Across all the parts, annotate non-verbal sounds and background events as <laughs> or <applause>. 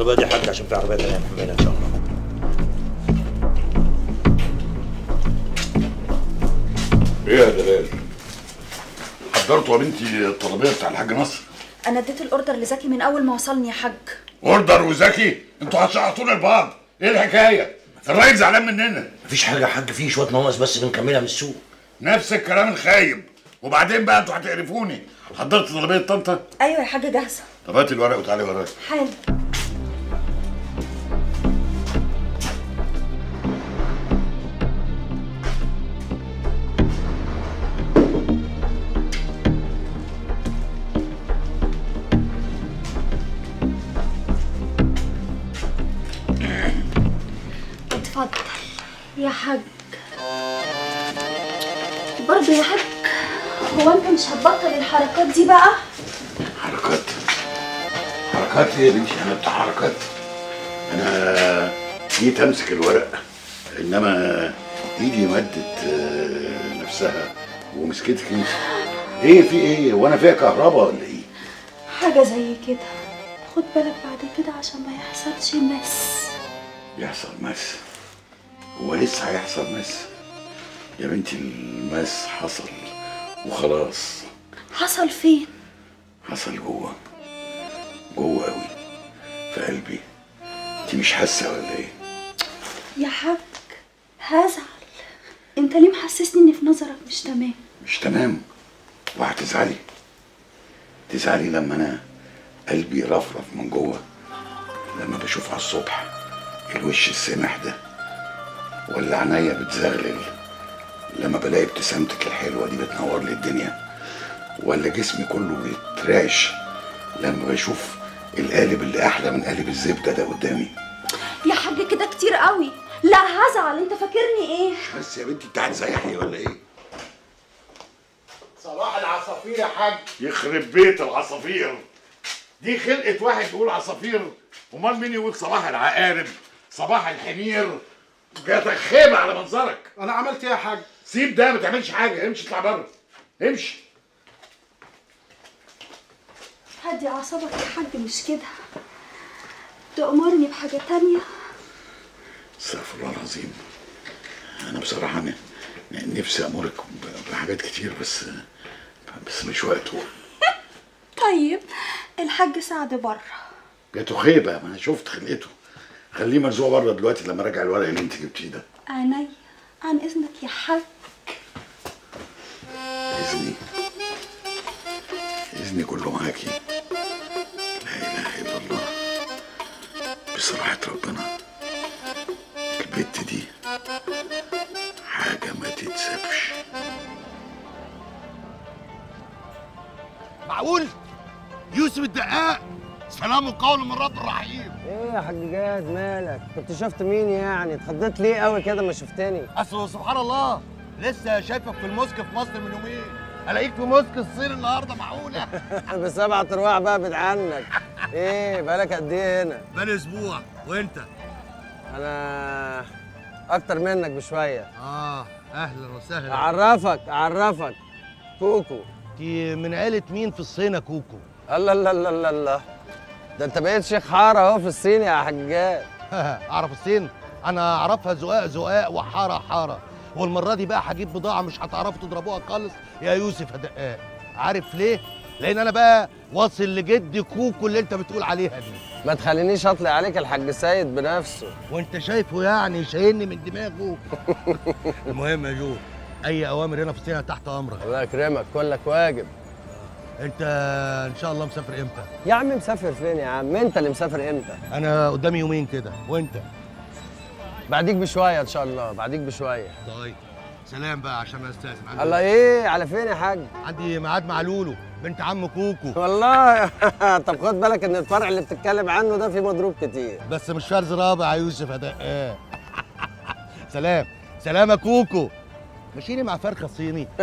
إيه؟ الطلبات دي حاجة عشان في عربية تانية نحملها إن شاء الله. إيه يا دلال؟ حضرتوا يا بنتي الطلبية بتاع الحاج نصر. أنا اديت الأوردر لزكي من أول ما وصلني يا حاج. أوردر وزكي؟ أنتوا هتشعطونا لبعض. إيه الحكاية؟ الراجل زعلان مننا. مفيش حاجة يا حاج في شوية نواقص بس بنكملها من السوق. نفس الكلام الخايب. وبعدين بقى أنتوا هتقرفوني. حضرت طلبية طنطا أيوه يا حاج جاهزة. طب هاتي الورق وتعالي ورايا. حالا. يا حاج. برضه يا حاج هو أنت مش هتبطل الحركات دي بقى؟ حركات؟ حركات إيه يا بنتي؟ أنا بتاع حركات. أنا جيت أمسك الورق إنما إيدي مدت آه، نفسها ومسكتك انت إيه في إيه؟ وأنا فيها كهرباء ولا إيه؟ حاجة زي كده. خد بالك بعد كده عشان ما يحصلش مس. يحصل مس. هو لسه هيحصل مس. يا بنتي المس حصل وخلاص. حصل فين؟ حصل جوه. جوه قوي. في قلبي. انت مش حاسة ولا إيه؟ يا حاج هزعل. انت ليه محسسني ان في نظرك مش تمام؟ مش تمام. وهتزعلي تزعلي. لما أنا قلبي رفرف من جوه. لما بشوف على الصبح الوش السمح ده. ولا عينيا بتزغلل لما بلاقي ابتسامتك الحلوة دي بتنور لي الدنيا ولا جسمي كله بيترعش لما بشوف القالب اللي أحلى من قالب الزبدة ده قدامي. يا حاج كده كتير قوي. لا هزعل. انت فاكرني إيه؟ بس يا بنتي انت هتزيحي ولا إيه؟ صباح العصافير يا حاج. يخرب بيت العصافير. دي خلقة واحد يقول عصافير امال مين يقول صباح العقارب صباح الحمير جاتك خيبة على منظرك. أنا عملت إيه يا حاج؟ سيب ده ما تعملش حاجة. امشي اطلع بره. امشي. هدي أعصابك يا حاج مش كده؟ تأمرني بحاجة تانية؟ استغفر الله العظيم. أنا بصراحة ن- ن- نفسي أمرك ب- بحاجات كتير بس بس مش وقته <laughs> طيب الحاج سعد بره. جاته خيبة ما أنا شفت خلقته. خليه مرزوع بره دلوقتي لما راجع الورق اللي انت جبتيه ده. عيني عن إذنك يا حاج. إذني؟ إذني كله معاكي. لا إله إلا الله. بصراحة ربنا البت دي حاجة ما تتسابش. معقول؟ يوسف الدقاق؟ سلام قول من رب الرحيم. إيه يا حاج جاد مالك؟ كنت شفت مين يعني؟ اتخضيت ليه قوي كده ما شفتني؟ أصل سبحان الله لسه شايفك في الموسك في مصر من يومين. الاقيك في موسك الصين النهارده معقولة؟ <laughs> بسبعة أرواح بقى بعد عنك إيه بقالك قد إيه هنا؟ بقالي أسبوع. وإنت؟ أنا أكتر منك بشوية. آه أهلا وسهلا. أعرفك أعرفك. كوكو. دي من عيلة مين في الصين يا كوكو؟ الله الله الله الله الله. ده انت بقيت شيخ حارة اهو في الصين يا حاج جاد <laughs> أعرف الصين؟ أنا أعرفها زقاق زقاق وحارة حارة. والمرة دي بقى هجيب بضاعة مش هتعرفوا تضربوها خالص. يا يوسف دقاق عارف ليه؟ لأن أنا بقى واصل لجد كوكو اللي أنت بتقول عليها دي. ما تخلينيش اطلع عليك الحاج سيد بنفسه. وأنت شايفه يعني شايلني من دماغه. <laughs> المهم يا جو أي أوامر هنا في الصين تحت أمرك. الله يكرمك كلك واجب. انت ان شاء الله مسافر إمتى؟ يا عم مسافر فين يا عم؟ انت اللي مسافر إمتى؟ أنا قدامي يومين كده وانت؟ بعديك بشوية ان شاء الله بعديك بشوية. طيب. سلام بقى عشان أستاذن. الله إيه؟ على فين يا حاج؟ عندي ميعاد مع لولو بنت عم كوكو. والله. <laughs> طب خد بالك ان الفرع اللي بتتكلم عنه ده فيه مضروب كتير. بس مش فرز رابع يا يوسف يا دقاق <laughs> سلام. سلام يا كوكو. مشيني مع فرخة صيني. <laughs>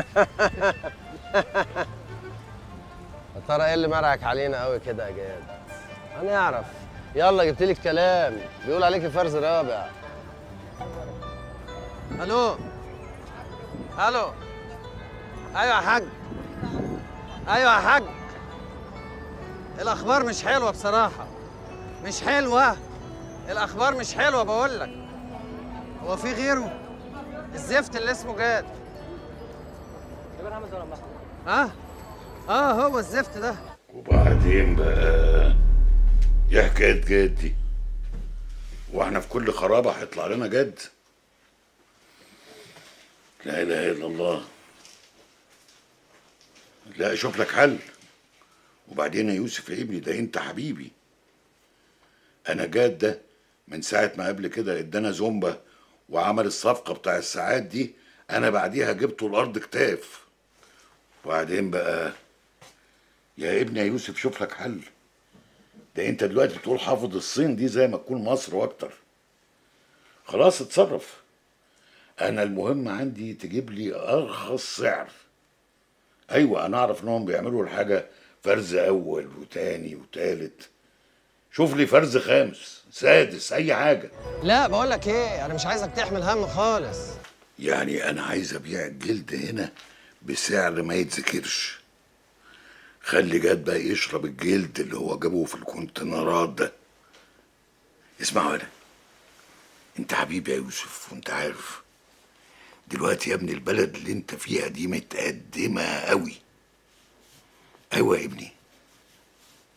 ترى إيه اللي مرعك علينا قوي كده يا جاد؟ هنعرف يلا جبت لي الكلام بيقول عليك فرز رابع. ألو؟ ألو؟ أيوه يا حاج. أيوه يا حاج. الأخبار مش حلوة بصراحة. مش حلوة. الأخبار مش حلوة بقول لك. هو في غيره؟ الزفت اللي اسمه جاد. ها؟ آه هو الزفت ده. وبعدين بقى يا حكاية جد دي وإحنا في كل خرابة هيطلع لنا جد. لا إله إلا الله. لا أشوف لك حل. وبعدين يا يوسف يا ابني ده أنت حبيبي. أنا جاد ده من ساعة ما قبل كده إدانا زومبا وعمل الصفقة بتاع الساعات دي أنا بعديها جبته الأرض كتاف. وبعدين بقى يا ابني يا يوسف شوف لك حل. ده انت دلوقتي بتقول حافظ الصين دي زي ما تكون مصر وأكتر. خلاص اتصرف. أنا المهم عندي تجيب لي ارخص سعر. أيوه أنا اعرف انهم بيعملوا الحاجة فرز اول وتاني وتالت. شوف لي فرز خامس سادس اي حاجة. لا بقول لك إيه أنا مش عايزك تحمل هم خالص. يعني أنا عايز ابيع الجلد هنا بسعر ما يتذكرش. خلي جاد بقى يشرب الجلد اللي هو جابه في الكونتينرات ده. اسمع أنا انت حبيبي يا يوسف وانت عارف دلوقتي يا ابني البلد اللي انت فيها دي متقدمة قوي. أيوه يا ابني.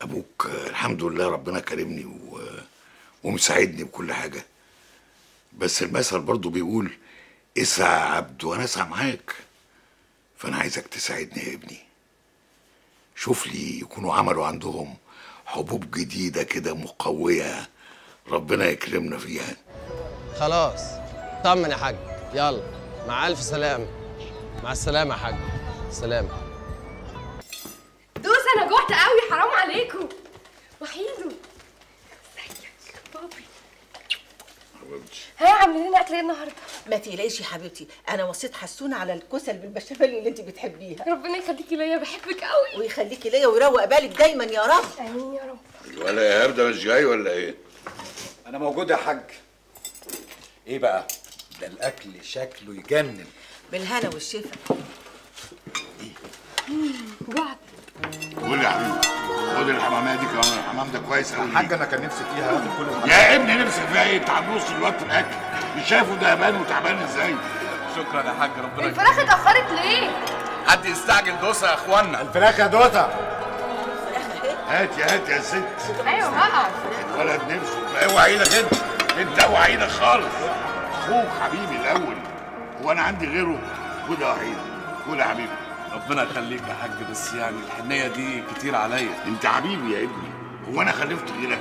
أبوك الحمد لله ربنا كرمني و... ومساعدني بكل حاجة. بس المثل برضو بيقول اسعى يا عبد وأنا اسعى معاك. فأنا عايزك تساعدني يا ابني. شوف لي يكونوا عملوا عندهم حبوب جديدة كده مقوية. ربنا يكرمنا فيها. خلاص طمن يا حاج. يلا مع ألف سلامة. مع السلامة يا حاج. سلام دوس أنا جوعت قوي حرام عليكم. وحيدو ازيك بابي ها عاملين لنا أكل إيه النهارده؟ ما تقلقيش يا حبيبتي أنا وصيت حسونة على الكسل بالبشاميل اللي انت بتحبيها. ربنا يخليكي ليا بحبك قوي ويخليكي ليا ويروق بالك دايما يا رب. آمين يا رب. ولا يا هبدة مش جاي ولا إيه؟ أنا موجود يا حاج. إيه بقى؟ ده الأكل شكله يجنن. بالهنا والشفا. جوعت. قول يا حبيبي. خد الحمامية دي كمان. الحمام ده كويس قوي حاج أنا كان نفسي فيها هاخد كل يا ابني نفسك فيها إيه؟ بتاع نص الوقت في الأكل. مش شايفه ده وتعبان إزاي؟ شكرا يا حاج ربنا الفراخ اتأخرت ليه؟ حد يستعجل دوسة يا إخوانا. الفراخ يا دوتا هات يا هات يا ست. أيوه بقى الولد نفسه. اوعى إيدك انت انت اوعى إيدك خالص. أخوك حبيبي الأول. هو أنا عندي غيره. خد يا وحيد. خد يا حبيبي. ربنا يخليك يا حاج بس يعني الحنية دي كتير عليا. انت حبيبي يا ابني. هو أنا خلفت غيرك؟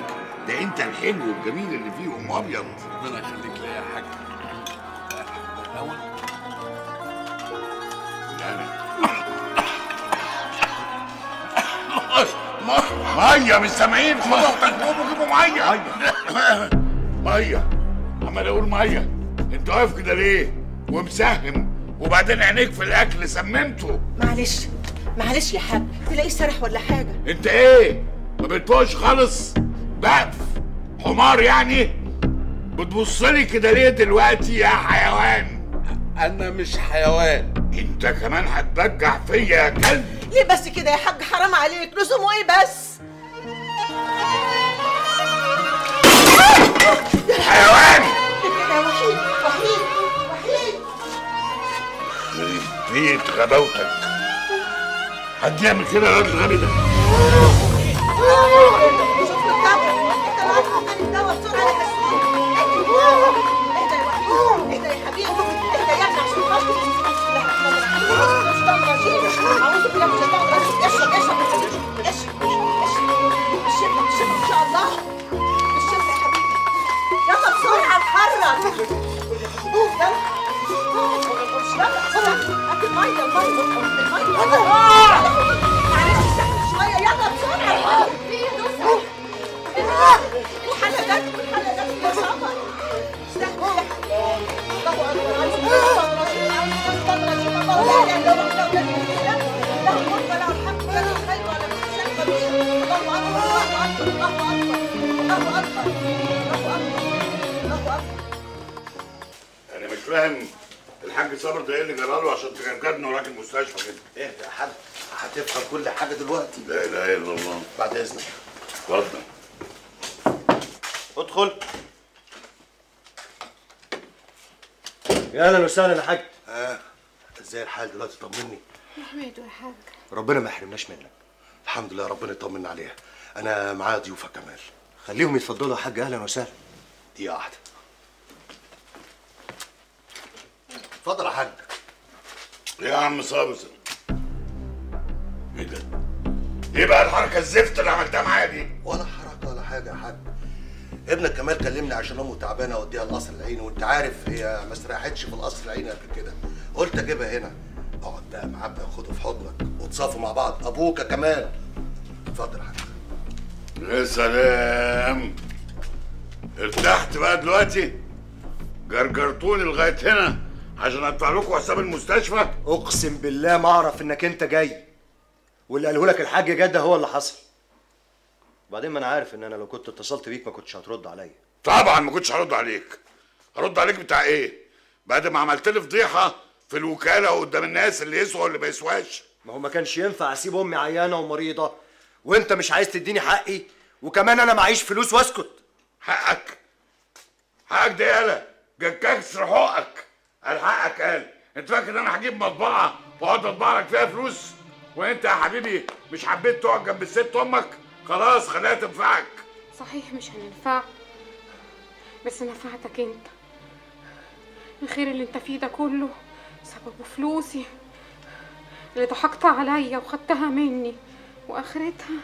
ده أنت الحلو الجميل اللي فيهم أبيض. ربنا يخليك ليا يا حاج. الأول مية مش سامعين أختك وامه جيبوا مية. مية. عمال أقول مية. أنت واقف كده ليه؟ ومسهم. وبعدين عينيك في الأكل سممته معلش معلش يا حاج تلاقيه سرح ولا حاجة. أنت إيه؟ ما بتفوقش خالص؟ بقف. حمار يعني؟ بتبص لي كده ليه دلوقتي يا حيوان؟ أنا مش حيوان. أنت كمان هتبجع فيا يا كلب. ليه بس كده يا حاج؟ حرام عليك. لزومه إيه بس؟ حيوان! كده وحيد وحيد. بيت غباوتك. حد يعمل كده يا راجل الغبي ده؟ بسرعة يا حبيبي. أنا مش فاهم. الحاج صابر ده إيه اللي جراله عشان تجنجدنا وراك المستشفى كده. إيه يا حاج؟ هتفهم كل حاجة دلوقتي. لا إله إلا الله. بعد إذنك. اتفضل. ادخل. يا أهلا وسهلا يا حاج. آه. إزاي الحال دلوقتي؟ طمني. نحمده يا حاج. ربنا ما يحرمناش منك. الحمد لله ربنا يطمنا عليها. أنا معايا ضيوفه كمال خليهم يتفضلوا يا حاج. أهلا وسهلا. دقيقه واحدة اتفضل يا حاج. يا عم صابر. إيه ده؟ إيه بقى الحركة الزفت اللي عملتها معايا دي؟ ولا حركة ولا حاجة يا حاج. ابنك كمال كلمني عشان أمه تعبانة اوديها القصر العيني وأنت عارف هي ما استريحتش في القصر العيني قبل كده. قلت أجيبها هنا. اقعد بقى معاه بقى خده في حضنك وتصافوا مع بعض. أبوك يا كمال. اتفضل يا حاج. يا سلام. ارتحت بقى دلوقتي؟ جرجرتوني لغاية هنا. عشان أدفع لكم حساب المستشفى. أقسم بالله ما أعرف إنك أنت جاي. واللي قاله لك الحاج جده هو اللي حصل. وبعدين ما أنا عارف إن أنا لو كنت اتصلت بيك ما كنتش هترد عليا. طبعا ما كنتش هرد عليك. هرد عليك بتاع إيه؟ بعد ما عملت لي فضيحة في الوكالة قدام الناس اللي يسوى واللي ما يسواش. ما هو ما كانش ينفع أسيب أمي عيانة ومريضة. وأنت مش عايز تديني حقي؟ وكمان أنا معيش فلوس وأسكت. حقك. حقك ده يالا جا كسر حقك. قال حقك قال. أنت فاكر إن أنا هجيب مطبعة وأقعد اطبع لك فيها فلوس؟ وأنت يا حبيبي مش حبيت تقعد جنب الست أمك؟ خلاص خليها تنفعك. صحيح مش هننفع. بس نفعتك أنت. الخير اللي أنت فيه ده كله سببه فلوسي اللي ضحكت عليا وخدتها مني وآخرتها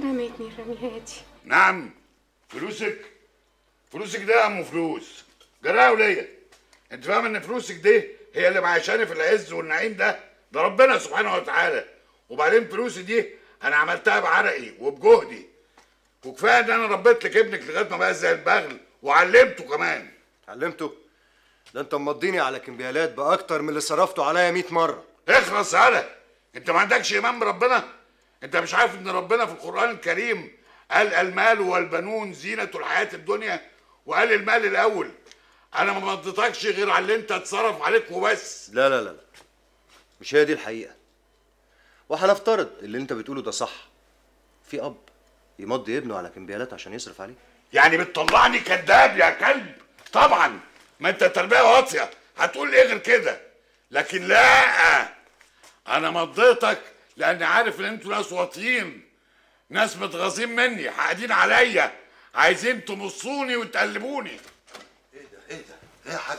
رميتني رمياتي. نعم فلوسك. فلوسك ده يا ام فلوس. جراها وليا انت فاهم ان فلوسك دي هي اللي معيشاني في العز والنعيم ده ده ربنا سبحانه وتعالى. وبعدين فلوسي دي أنا عملتها بعرقي وبجهدي. وكفاية إن أنا ربيت لك ابنك لغاية ما بقى زي البغل. وعلمته كمان. علمته؟ ده أنت مضيني على كمبيالات بأكتر من اللي صرفته عليا 100 مرة. اخلص يالا أنت ما عندكش إيمان بربنا؟ أنت مش عارف إن ربنا في القرآن الكريم قال المال والبنون زينة الحياة الدنيا وقال المال الأول. أنا ما مضيتكش غير على اللي أنت اتصرف عليك وبس. لا لا لا لا. مش هي دي الحقيقة. وهنفترض اللي أنت بتقوله ده صح. في أب يمضي ابنه على كمبيالات عشان يصرف عليه. يعني بتطلعني كذاب يا كلب؟ طبعا. ما أنت تربية واطية. هتقول إيه غير كده؟ لكن لا. أنا مضيتك لأني عارف إن أنتوا ناس واطيين. ناس متغاظين مني قاعدين عليا. عايزين تمصوني وتقلبوني. إيه ده؟ إيه يا حاج؟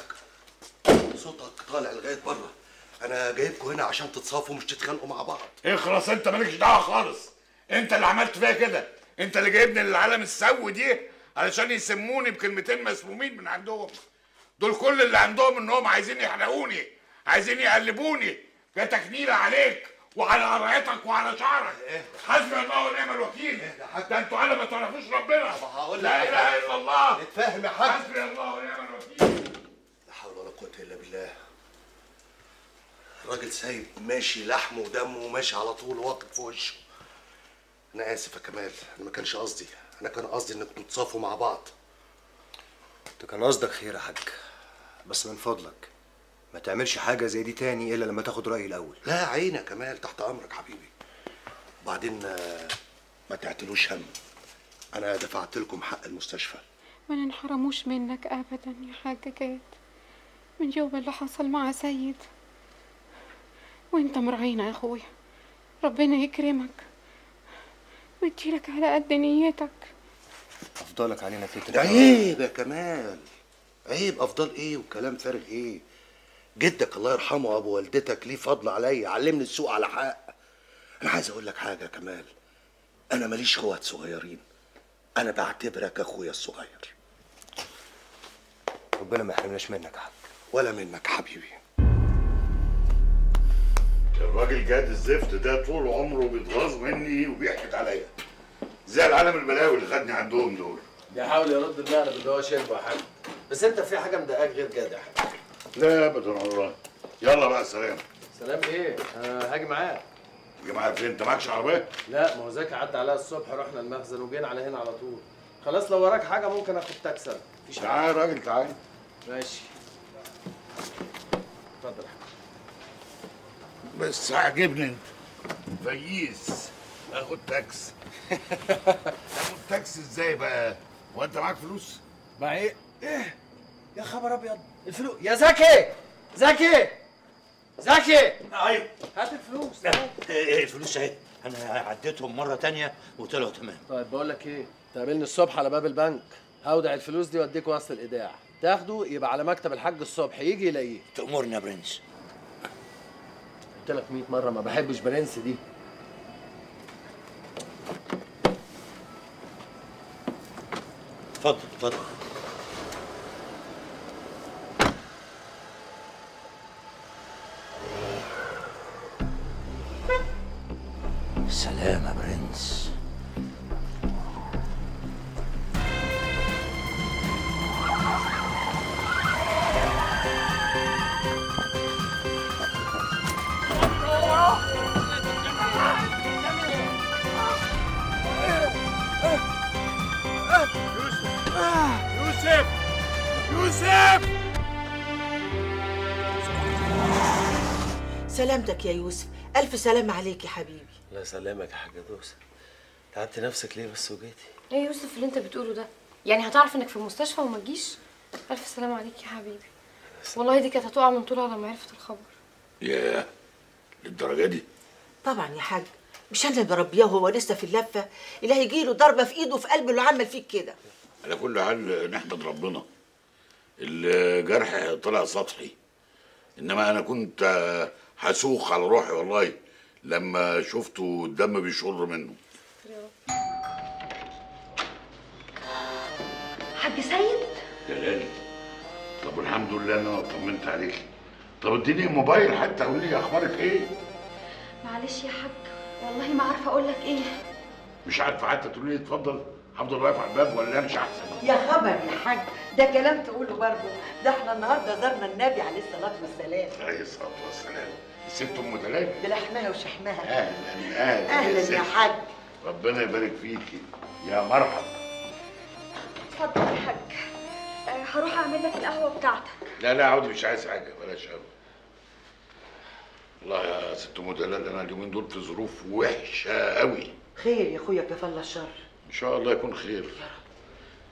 صوتك طالع لغاية بره. أنا جايبكم هنا عشان تتصافوا مش تتخانقوا مع بعض. اخلص انت مالكش دعوة خالص. انت اللي عملت فيها كده. انت اللي جايبني للعالم السوي دي علشان يسموني بكلمتين مسمومين من عندهم. دول كل اللي عندهم انهم عايزين يحرقوني عايزين يقلبوني. ده تكنيله عليك. وعلى قرعتك وعلى شعرك. حسبي الله ونعم الوكيل. ده أنتوا على ما تعرفوش ربنا. هقول لا إله. إلا الله. اتفاهم يا حاج. حسبي الله ونعم الوكيل. لا حول ولا قوة إلا بالله. الراجل سايب ماشي لحمه ودمه وماشي على طول واقف في وشه. أنا آسف يا كمال. أنا ما كانش قصدي. أنا كان قصدي إنكم تتصافوا مع بعض. أنت كان قصدك خير يا حاج. بس من فضلك. ما تعملش حاجة زي دي تاني إلا لما تاخد رايي الأول. لا عيني يا كمال تحت أمرك حبيبي. وبعدين آه، ما تعتلوش هم. أنا دفعت لكم حق المستشفى. ما ننحرموش منك ابدا يا حاج جاد من يوم اللي حصل مع سيد. وأنت مراعينا يا أخويا. ربنا يكرمك. ويديلك على قد نيتك. أفضلك علينا فتره عيب يا كمال. عيب أفضل إيه وكلام فارغ إيه؟ جدك الله يرحمه ابو والدتك ليه فضل عليا علمني السوق على حق. أنا عايز أقول لك حاجة يا كمال. أنا ماليش إخوات صغيرين. أنا بعتبرك أخويا الصغير. ربنا ما يحرمناش منك يا حاج ولا منك حبيبي. الراجل جاد الزفت ده طول عمره بيتغاظ مني وبيحكي عليا. زي العالم البلاوي اللي خدني عندهم دول. بيحاول يرد المعنى اللي هو شربه يا حاج بس أنت في حاجة مضايقاك غير كده يا حاج لا ابدا والله. يلا بقى سلام. سلام إيه؟ أنا هاجي معاك. يا جماعة فين؟ أنت معكش عربية؟ لا ما هو زكي عدى عليها الصبح رحنا المخزن وجينا على هنا على طول. خلاص لو وراك حاجة ممكن آخد تاكسي. مفيش حاجة. تعال يا راجل تعال. ماشي. اتفضل. بس عاجبني أنت. فييس. آخد تاكسي. <laughs> آخد تاكسي إزاي بقى؟ هو أنت معاك فلوس؟ مع إيه؟ إيه؟ يا خبر أبيض. الفلوس يا زكي! زكي! زكي! أيوه. هات الفلوس. إيه الفلوس أهي. أنا عديتهم مرة تانية وطلعوا تمام. طيب بقول لك إيه؟ تقابلني الصبح على باب البنك. هودع الفلوس دي واديك وصل الإيداع. تاخده يبقى على مكتب الحاج الصبح. يجي يلاقيه. تأمرنا يا برنس. قلت لك 100 مرة ما بحبش برنس دي. اتفضل اتفضل. سلام يا برنس. يوسف! يوسف! سلامتك يا يوسف. ألف سلام عليك يا حبيبي. الله يسلمك يا حاجة دوسة. تعبت نفسك ليه بس وجيتي؟ إيه يا يوسف اللي انت بتقوله ده؟ يعني هتعرف انك في المستشفى وما تجيش؟ ألف سلام عليك يا حبيبي. والله دي كانت هتقع من طولها لما عرفت الخبر. ياه للدرجة دي؟ طبعا يا حاج. مش أنا اللي بربيه وهو لسه في اللفة. اللي هيجي له ضربة في إيده وفي قلبه اللي عمل فيك كده. على كل حال نحمد ربنا. الجرح طلع سطحي. إنما أنا كنت هسوق على روحي والله. لما شفته الدم بيشر منه. حاج سيد؟ يا غالي طب الحمد لله إن أنا طمنت عليكي. طب اديني الموبايل حتى قول لي أخبارك إيه. معلش يا حاج والله ما عارفة أقول لك إيه. مش عارفة حتى تقول لي اتفضل. هفضل واقف على الباب ولا امشي أحسن؟ يا خبر يا حاج ده كلام تقوله برضه. ده إحنا النهارده زرنا النبي عليه الصلاة والسلام. عليه الصلاة والسلام. الست أم دلال؟ بلحمها وشحمها أهلا أهلا أهلا. يا حاج. ربنا يبارك فيكي يا مرحبا. اتفضل يا حاج. أه هروح أعمل لك القهوة بتاعتك. لا لا عودي مش عايز حاجة بلاش قهوة. والله يا ست أم دلال أنا اليومين دول في ظروف وحشة قوي خير يا أخويا كفى الشر. إن شاء الله يكون خير.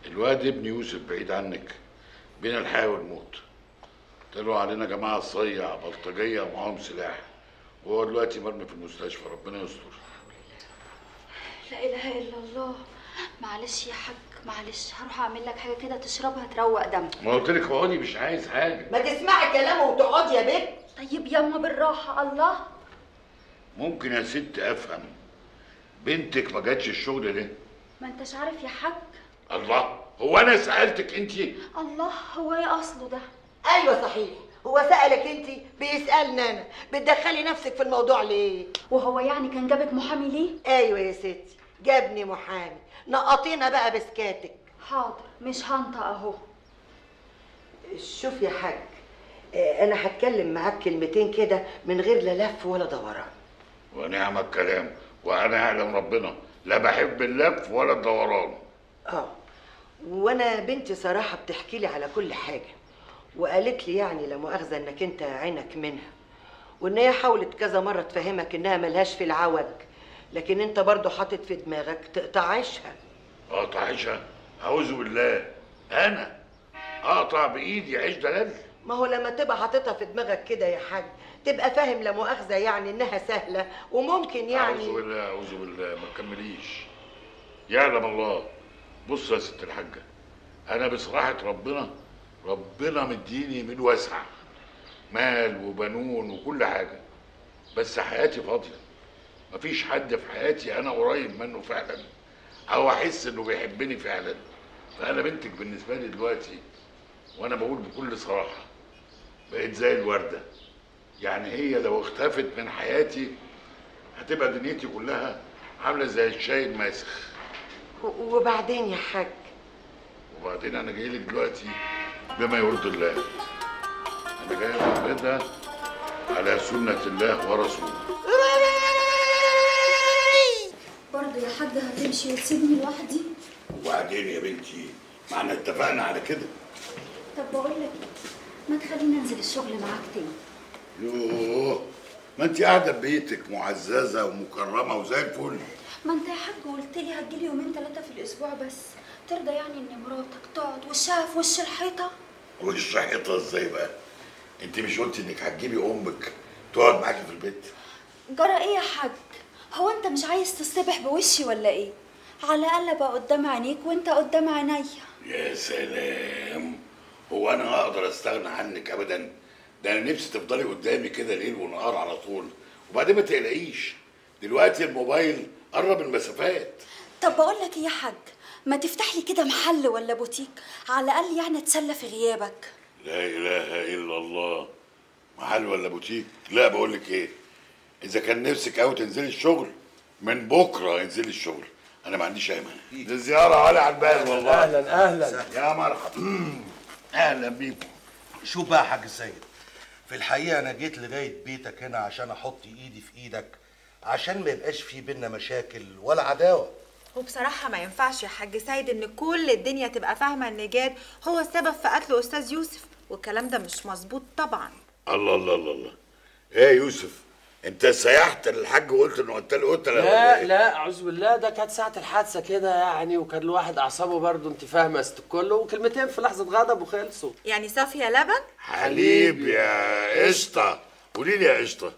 الواد ابن يوسف بعيد عنك بين الحياة والموت. طلعوا علينا جماعة صيع بلطجية ومعاهم سلاح. وهو دلوقتي مرمي في المستشفى ربنا يستر. لا إله إلا الله. معلش يا حاج معلش. هروح أعمل لك حاجة كده تشربها تروق دمك. ما قلت لك اقعدي مش عايز حاجة. ما تسمعي كلامه وتقعدي يا بنت. طيب ياما بالراحة. الله. ممكن يا ست أفهم. بنتك ما جاتش الشغل ليه؟ ما أنتش عارف يا حاج. الله هو أنا سألتك انت الله هو إيه أصله ده؟ أيوه صحيح. هو سألك أنت بيسالني أنا بتدخلي نفسك في الموضوع ليه؟ وهو يعني كان جابك محامي ليه؟ أيوه يا ستي. جابني محامي. نقطينا بقى بسكاتك. حاضر. مش هنطق أهو. شوف يا حاج آه، أنا هتكلم معاك كلمتين كده من غير لا لف ولا دوران ونعم الكلام. وأنا أعلم ربنا لا بحب اللف ولا الدوران. آه. وأنا بنتي صراحة بتحكي لي على كل حاجة. وقالت لي يعني لا مؤاخذة إنك أنت عينك منها وإن هي حاولت كذا مرة تفهمك إنها ملهاش في العوج لكن أنت برضه حاطط في دماغك تقطعشها اقطع عيشها أعوذ بالله. أنا؟ أقطع بإيدي عيش دلال؟ ما هو لما تبقى حاططها في دماغك كده يا حاج تبقى فاهم لا مؤاخذة يعني إنها سهلة وممكن يعني أعوذ بالله أعوذ بالله. ما تكمليش. يعلم الله. بص يا ست الحاجة أنا بصراحة ربنا ربنا مديني من واسع مال وبنون وكل حاجة بس حياتي فاضية. مفيش حد في حياتي أنا قريب منه فعلا أو أحس إنه بيحبني فعلا. فأنا بنتك بالنسبة لي دلوقتي وأنا بقول بكل صراحة بقت زي الوردة. يعني هي لو اختفت من حياتي هتبقى دنيتي كلها عاملة زي الشاي الماسخ. وبعدين يا حاج؟ وبعدين أنا جاي لك دلوقتي بما يرضي الله. أنا جاي ده على سنة الله ورسوله. برضه يا حاج هتمشي وتسيبني لوحدي؟ وبعدين يا بنتي ما إحنا اتفقنا على كده. طب بقول لك إيه؟ ما تخليني أنزل الشغل معاك تاني. يوه ما انت قاعدة في بيتك معززة ومكرمة وزي الفل. ما انت يا حاج قلت لي هتجيلي يومين ثلاثة في الأسبوع بس. ترضى يعني إن مراتك تقعد وشها في وش الحيطة؟ وش حيطه إزاي بقى؟ أنت مش قلتي إنك هتجيبي أمك تقعد معاكي في البيت؟ جرى إيه يا حاج؟ هو أنت مش عايز تصطبح بوشي ولا إيه؟ على الأقل أبقى قدام عينيك وأنت قدام عينيا. يا سلام! هو أنا أقدر أستغنى عنك ابدا؟ ده أنا نفسي تفضلي قدامي كده ليل ونهار على طول وبعدين ما تقلقيش. دلوقتي الموبايل قرب المسافات. طب بقول لك إيه يا حاج؟ ما تفتح لي كده محل ولا بوتيك؟ على الأقل يعني أتسلى في غيابك. لا إله إلا الله. محل ولا بوتيك؟ لا بقول لك إيه؟ إذا كان نفسك قوي تنزلي الشغل من بكرة انزلي الشغل. أنا ما عنديش أي مانع. دي زيارة على البال والله. أهلا أهلا. يا مرحبا. <clears throat> أهلا بيكم. شوف بقى يا حاج سيد؟ في الحقيقة أنا جيت لغاية بيتك هنا عشان أحط إيدي في إيدك عشان ما يبقاش في بينا مشاكل ولا عداوة. وبصراحة ما ينفعش يا حاج سيد إن كل الدنيا تبقى فاهمة إن جاد هو السبب في قتل أستاذ يوسف والكلام ده مش مظبوط طبعا. الله الله الله الله. إيه يا يوسف؟ أنت سيحت الحاج وقلت إنه قتل قتله لا إيه؟ لا أعوذ بالله ده كانت ساعة الحادثة كده يعني وكان الواحد أعصابه برضه أنت فاهمة ست الكل وكلمتين في لحظة غضب وخلصوا. يعني صافية لبن؟ حليب يا قشطة. قولي لي يا قشطة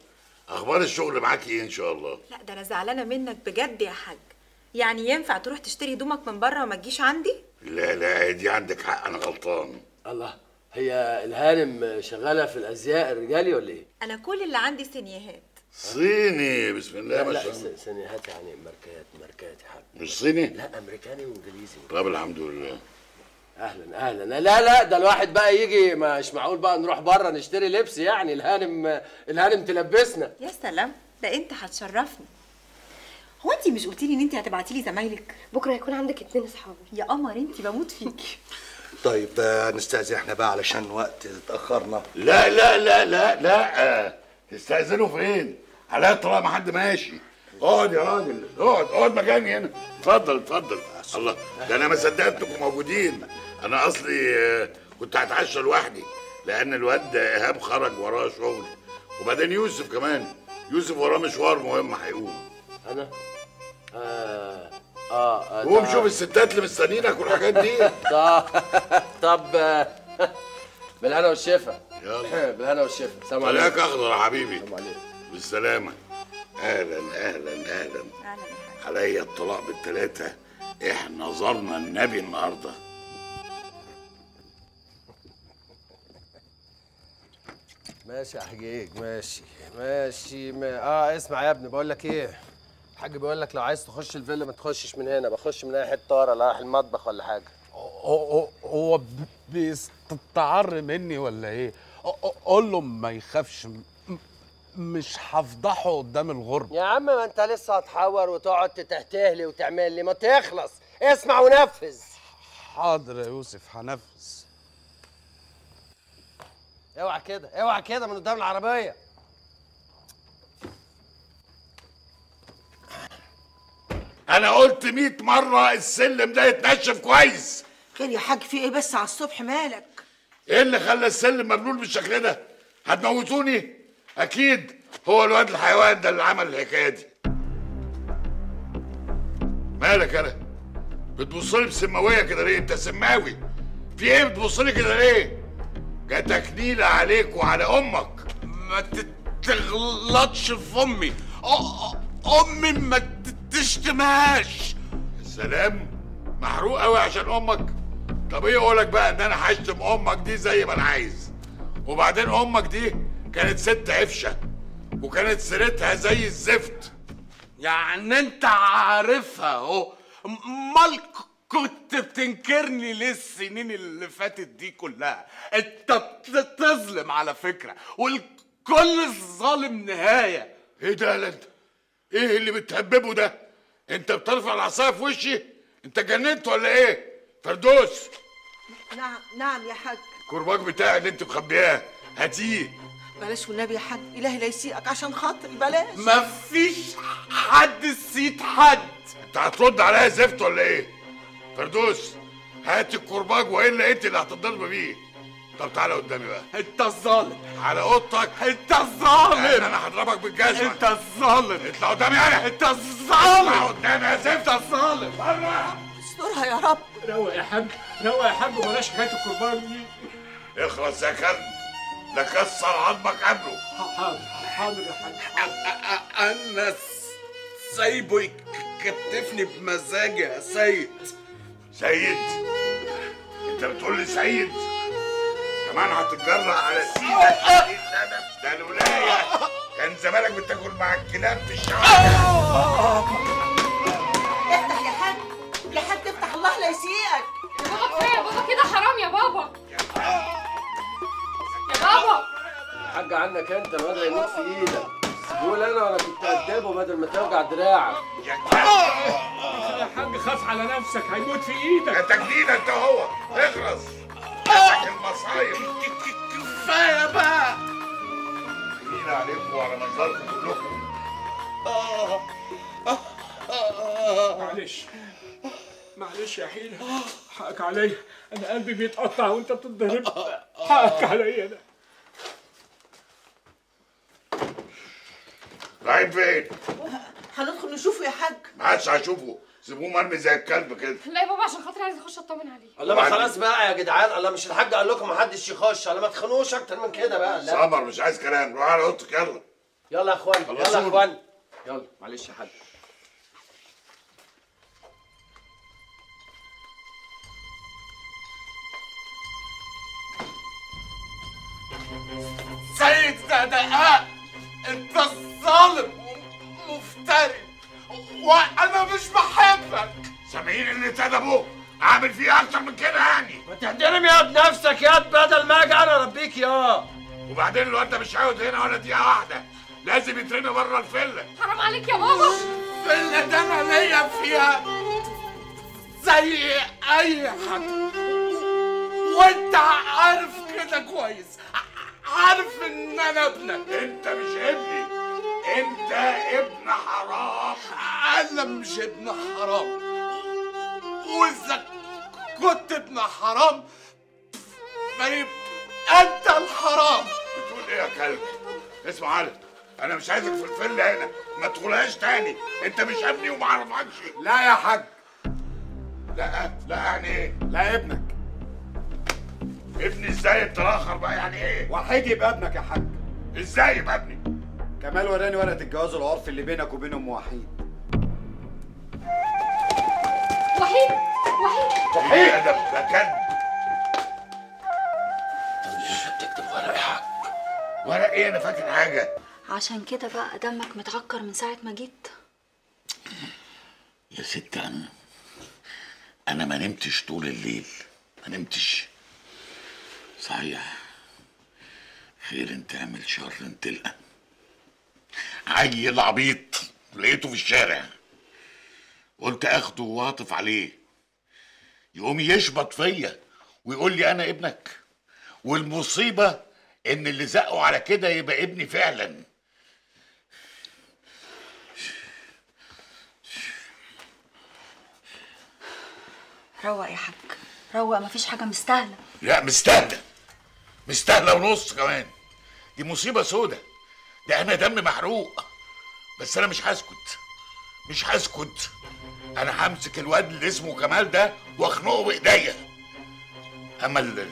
أخبار الشغل معاكي إيه إن شاء الله؟ لا ده أنا زعلانة منك بجد يا حاج. يعني ينفع تروح تشتري هدومك من بره وما تجيش عندي؟ لا لا دي عندك حق أنا غلطان. الله هي الهانم شغالة في الأزياء الرجالي ولا إيه؟ أنا كل اللي عندي سينيهات صيني بسم الله ما شاء الله. س- سنيهات يعني ماركات ماركات يا حاج مش صيني؟ لا أمريكاني وإنجليزي. طب الحمد لله. أهلا أهلا. لا لا ده الواحد بقى يجي مش معقول بقى نروح بره نشتري لبس يعني الهانم الهانم تلبسنا. يا سلام ده أنت هتشرفني. هو انت مش قلتي لي ان انت هتبعتي لي زمايلك؟ بكرة هيكون عندك اتنين أصحابي. يا قمر انت بموت فيكي <laughs> طيب آه، نستأذن إحنا بقى علشان وقت اتأخرنا. لا لا لا لا لا تستأذنوا فين؟ عليا الطلاق ما حد ماشي. اقعد يا راجل اقعد اقعد مكاني هنا. اتفضل اتفضل. الله ده أنا ما صدقتكم موجودين. أنا اصلي آه، كنت هتعشى لوحدي لأن الواد إيهاب خرج وراه شغل. وبعدين يوسف كمان يوسف وراه مشوار مهم هيقوم. أنا؟ آه آه, آه قوم شوف الستات اللي مستنيينك والحاجات دي. <laughs> طب طب <laughs> بالهنا والشفا. يلا. <laughs> بالهنا والشفا. سلام عليكم. أخضر يا حبيبي. سلام عليكم. بالسلامة. أهلا أهلا أهلا. عليا الطلاق بالتلاتة. إحنا زرنا النبي النهارده. ماشي يا حجيج ماشي ماشي ما... آه اسمع يا ابني بقول لك إيه؟ الحاج بيقول لك لو عايز تخش الفيلا ما تخشش من هنا بخش من اي حتة ورا لا رايح المطبخ ولا حاجة. هو هو بيستعر مني ولا إيه؟ قول له ما يخافش مش هفضحه قدام الغرب يا عم ما أنت لسه هتحور وتقعد تتهتهلي وتعمل لي ما تخلص. اسمع ونفذ. حاضر يا يوسف هنفذ. اوعى كده اوعى كده من قدام العربية. أنا قلت 100 مرة السلم ده يتنشف كويس. خير يا حاج في إيه بس على الصبح مالك؟ إيه اللي خلى السلم مبلول بالشكل ده؟ هتموتوني؟ أكيد هو الواد الحيوان ده اللي عمل الحكاية دي. مالك أنا بتبصلي بسماوية كده ليه؟ انت سماوي. في إيه بتبصلي كده ليه؟ جاتك نيله عليك وعلى أمك. ما تغلطش في امي. أمي ما تشتمهاش. سلام محروق قوي عشان أمك. طب إيه اقولك بقى إن أنا هشتم أمك دي زي ما أنا عايز؟ وبعدين أمك دي كانت ست عفشة وكانت سيرتها زي الزفت. يعني أنت عارفها أهو. امال كنت بتنكرني ليه السنين اللي فاتت دي كلها؟ أنت بت- تظلم على فكرة والكل ظالم نهاية. إيه ده انت إيه اللي بتهببه ده؟ انت بترفع العصاية في وشي؟ انت جننت ولا إيه؟ فردوس! نعم نعم يا حاج. الكرباج بتاعي اللي انت مخبياه هاتيه. بلاش والنبي يا حاج إلهي لا يسيئك عشان خاطري بلاش. مفيش حد سيد حد. انت هترد عليا زفت ولا إيه؟ فردوس هات الكرباج وإلا انت اللي هتضرب بيه. طب تعالى قدامي بقى. انت الظالم. على اوضتك. انت الظالم. أنا هضربك بالجزمة. انت الظالم. اطلع قدامي أنا انت الظالم. اطلع قدامي يا زفت. انت الظالم. يسترها يا رب. روق يا حاج روق يا حاج بلاش حكاية القربان دي. اخلص يا كلب. لا كسر عظمك قبله. حاضر حاضر يا حاج. أنا سايبه يكتفني بمزاجي يا سيد. سيد. انت بتقول لي سيد؟ كمان هتتجرأ على سيدك ده ده الولاية. كان زمانك بتاكل مع الكلاب في الشوارع افتح يا حاج. يا حاج افتح الله لا يسيئك. بابا كفاية يا بابا كده حرام يا بابا. يا بابا. حاج عنك انت الواد هيموت في إيدك. قول أنا ولا كنت ادبه بدل ما توجع دراعك. يا حاج. خاف على نفسك هيموت في إيدك. يا تجنين انت هو. اخلص. المصايب كفايه بقى تجنين عليكم وعلى منظركم كلكم معلش. معلش يا حيلة حقك عليا أنا قلبي بيتقطع وأنت بتتضرب. حقك عليا أنا. رايح فين؟ هندخل نشوفه يا حاج. ما عادش هشوفه سيبوه مرمي زي الكلب كده. لا يا بابا عشان خاطري عايز أخش أطمن عليه الله ما خلاص بقى يا جدعان الله مش الحاج قال لكم محدش يخش الله ما تخنوش أكتر من كده بقى لا. سمر مش عايز كلام. روح على أوضتك يلا. يلا يا أخوان يلا يا. أخوان. يلا معلش يا حاج. سيد زهداء انت الظالم ومفتري. وأنا مش بحبك. سامعين اللي ابوه أعمل فيه أكتر من كده يعني. ما تحترم يا نفسك يا بدل ما أجي أنا أربيك يا. وبعدين الواد ده مش هيقعد هنا ولا دقيقة واحدة لازم يترمي بره الفيلا. حرام عليك يا بابا. الفيلا ده أنا ليا فيها زي أي حد. وأنت عارف كده كويس. عارف إن أنا ابنك. أنت مش ابني. انت ابن حرام. أنا مش ابن حرام. وإذا كنت ابن حرام فيبقى أنت الحرام. بتقول إيه يا كلب؟ اسمع علي أنا مش عايزك في الفيلا هنا. ما تدخلهاش تاني. أنت مش ابني وما أعرفكش. لا يا حاج. لا لا يعني إيه؟ لا ابنك. ابني إزاي؟ اتراخر بقى يعني إيه؟ وحيد يبقى ابنك يا حاج. إزاي يبقى ابني؟ كمال وراني ورقة الجواز العرفي اللي بينك وبين ام وحيد؟ وحيد. وحيد. وحيد ده ده كلب تكتب ورق يا حاج ورق إيه؟ أنا فاكر حاجة. عشان كده بقى دمك متعكر من ساعة ما جيت. يا ست أنا أنا ما نمتش طول الليل. ما نمتش. صحيح. خير انت اعمل شر انت تلقى. عيل عبيط. لقيته في الشارع. قلت أخده واعطف عليه. يقوم يشبط فيا ويقول لي أنا ابنك. والمصيبة إن اللي زقه على كده يبقى ابني فعلا. روق يا حاج. روق مفيش حاجة مستاهلة. لا مستاهلة. مستاهلة ونص كمان. دي مصيبة سودة. ده أنا دم محروق. بس أنا مش هسكت. مش هسكت. أنا همسك الواد اللي اسمه كمال ده واخنقه بإيديا. اما ال-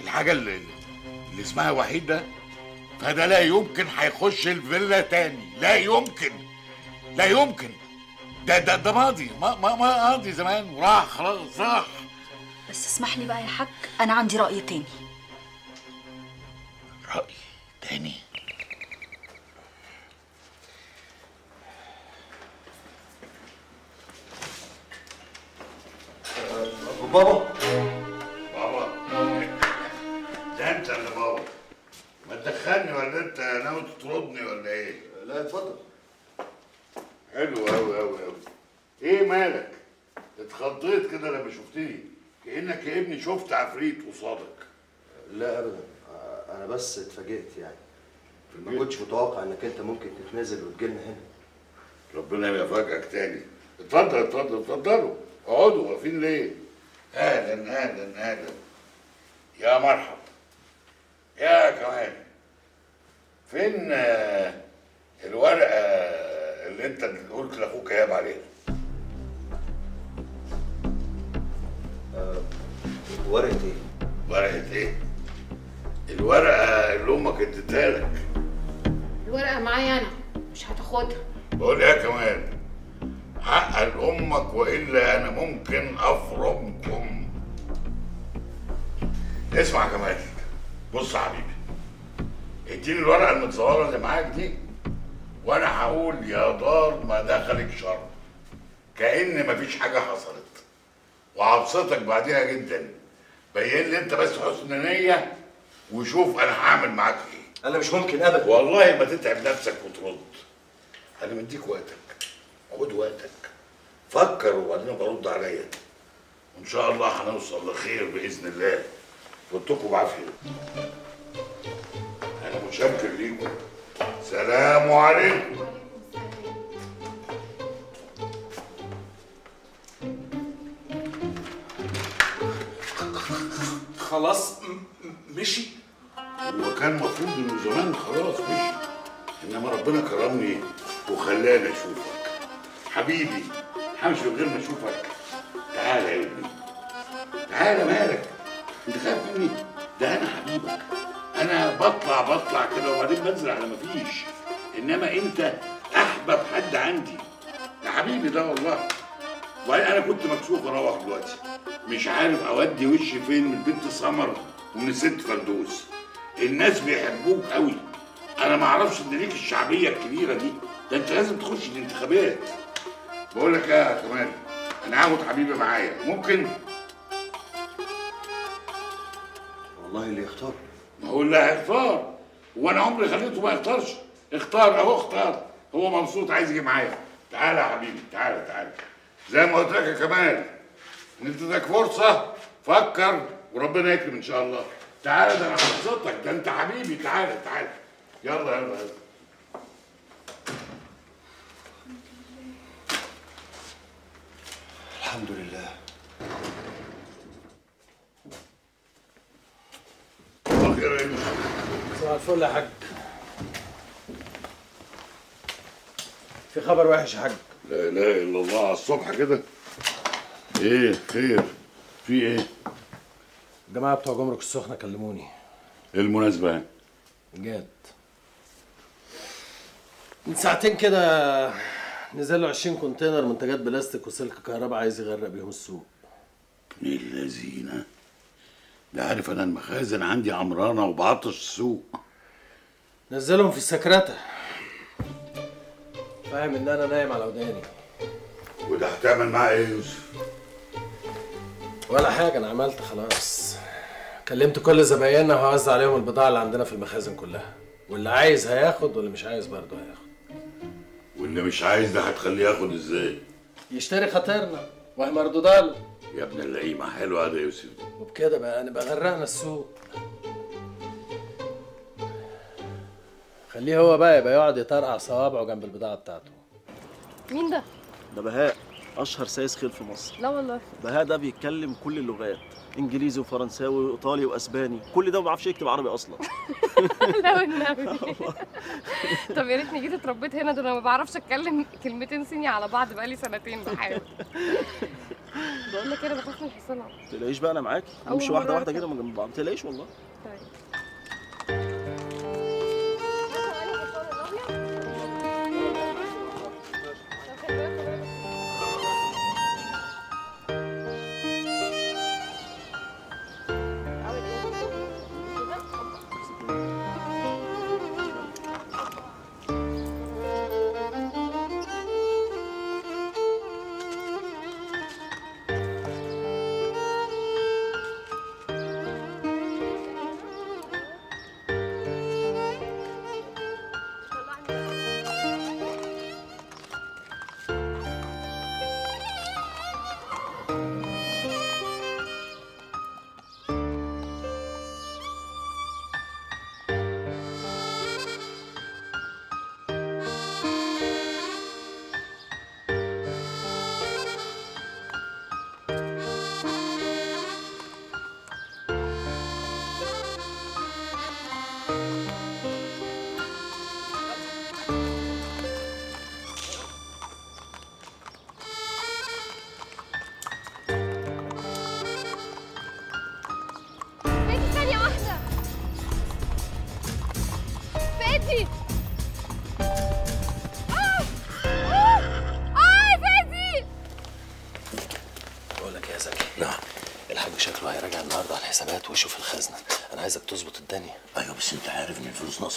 الحاجة اللي, اللي اسمها وحيد ده فده لا يمكن هيخش الفيلا تاني. لا يمكن. لا يمكن. ده ده ده ماضي. ما ما ماضي زمان. وراح خلاص راح. بس اسمح لي بقى يا حاج أنا عندي رأي تاني. رأي تاني؟ بابا. بابا. ده انت اللي بابا. ما تدخلني ولا انت ناوي تطردني ولا إيه؟ لا اتفضل. حلو قوي قوي قوي إيه مالك؟ اتخضيت كده لما شفتني كأنك يا ابني شفت عفريت قصادك. لا ابدا. أنا بس اتفاجئت يعني. ما كنتش متوقع إنك أنت ممكن تتنازل وتجيلنا هنا. ربنا يفاجئك تاني. اتفضل اتفضل اتفضلوا. اقعدوا واقفين ليه؟ أهلا أهلا أهلا يا مرحب يا كمال فين آه، الورقة اللي انت قلت لاخوك اياب عليها؟ آه، ورقة إيه؟ ورقة إيه؟ الورقة اللي أمك اديتها لك. الورقة معايا أنا مش هتاخدها. بقول إيه يا كمال حق لامك وإلا أنا ممكن أفرمكم. اسمع يا كمال بص يا حبيبي. اديني الورقة المتصورة اللي معاك دي وأنا هقول يا دار ما دخلك شر. كأن مفيش حاجة حصلت. وهبسطك بعديها جدا. بين لي أنت بس حسن نية وشوف أنا هعمل معاك إيه. أنا مش ممكن ابدا. والله ما تتعب نفسك وترد. أنا مديك وقتك. خد وقتك. فكر وبعدين برد عليا. وإن شاء الله هنوصل لخير بإذن الله. قلتكم بعافيه أنا متشكر ليكم. سلام عليكم. خلاص مشي. هو كان المفروض انه زمان خلاص مشي. إنما ربنا كرمني وخلاني اشوفك حبيبي همشي من غير ما أشوفك. تعالى يا ابني. تعالى مالك. أنت خايف مني ده أنا حبيبك. أنا بطلع بطلع كده وبعدين بنزل على مفيش إنما أنت أحبب حد عندي. يا حبيبي ده والله. وبعدين أنا كنت مكسوف أروح دلوقتي. مش عارف أودي وشي فين من بنت سمر ومن الست فردوس. الناس بيحبوك قوي أنا ما أعرفش إن ليك الشعبية الكبيرة دي. ده انت لازم تخش الانتخابات. بقول لك إيه يا كمال أنا هاخد حبيبي معايا. ممكن؟ والله اللي يختار. ما هو اللي هيختار. وأنا عمري خليته ما يختارش. اختار اهو اختار. هو مبسوط عايز يجي معايا. تعالى يا حبيبي تعالى تعالى زي ما قلت لك يا كمال إن اديتك فرصة فكر وربنا يكرم إن شاء الله. تعالى ده أنا هبسطك ده أنت حبيبي. تعالى تعالى يلا يلا يلا. الحمد لله. الله خير يا صباح الفل يا حاج. في خبر وحش يا حاج. لا إله إلا الله على الصبح كده. إيه خير في إيه؟ الجماعة بتوع جمرك السخنة كلموني. إيه المناسبة يعني؟ جاد من ساعتين كده نزل له 20 كونتينر منتجات بلاستيك وسلك كهرباء عايز يغرق بيهم السوق. ابن اللذينه ده عارف أنا المخازن عندي عمرانة وبعطش السوق. نزلهم في السكرته فاهم إن أنا نايم على وداني. وده هتعمل معاه إيه يا يوسف؟ ولا حاجة أنا عملت خلاص. كلمت كل زبايننا وهوزع عليهم البضاعة اللي عندنا في المخازن كلها. واللي عايز هياخد واللي مش عايز برضه هياخد. واللي مش عايز ده هتخليه ياخد إزاي؟ يشتري خاطرنا وهي مردوده له يا ابن اللعيبه حلو هذا يا يوسف. وبكده بقى نبقى غرقنا السوق. خليه هو بقى يبقى يقعد يطرقع صوابعه جنب البضاعة بتاعته. مين ده؟ ده بهاء أشهر سايس خيل في مصر. لا والله. بهاء ده بيتكلم كل اللغات. إنجليزي وفرنساوي وإيطالي وأسباني. كل ده ما بيعرفش يكتب عربي أصلا. <laughs> لا والنبي. <laughs> طب يا ريتني جيت اتربيت هنا ده أنا ما بعرفش أتكلم كلمتين صيني على بعض بقالي سنتين بحاول. <laughs> بقول لك أنا بخاف من الحصانه ما تلاقيش بقى أنا معاك. أول نمشي واحدة واحدة كده من جنب بعض. ما تلاقيش والله. طيب.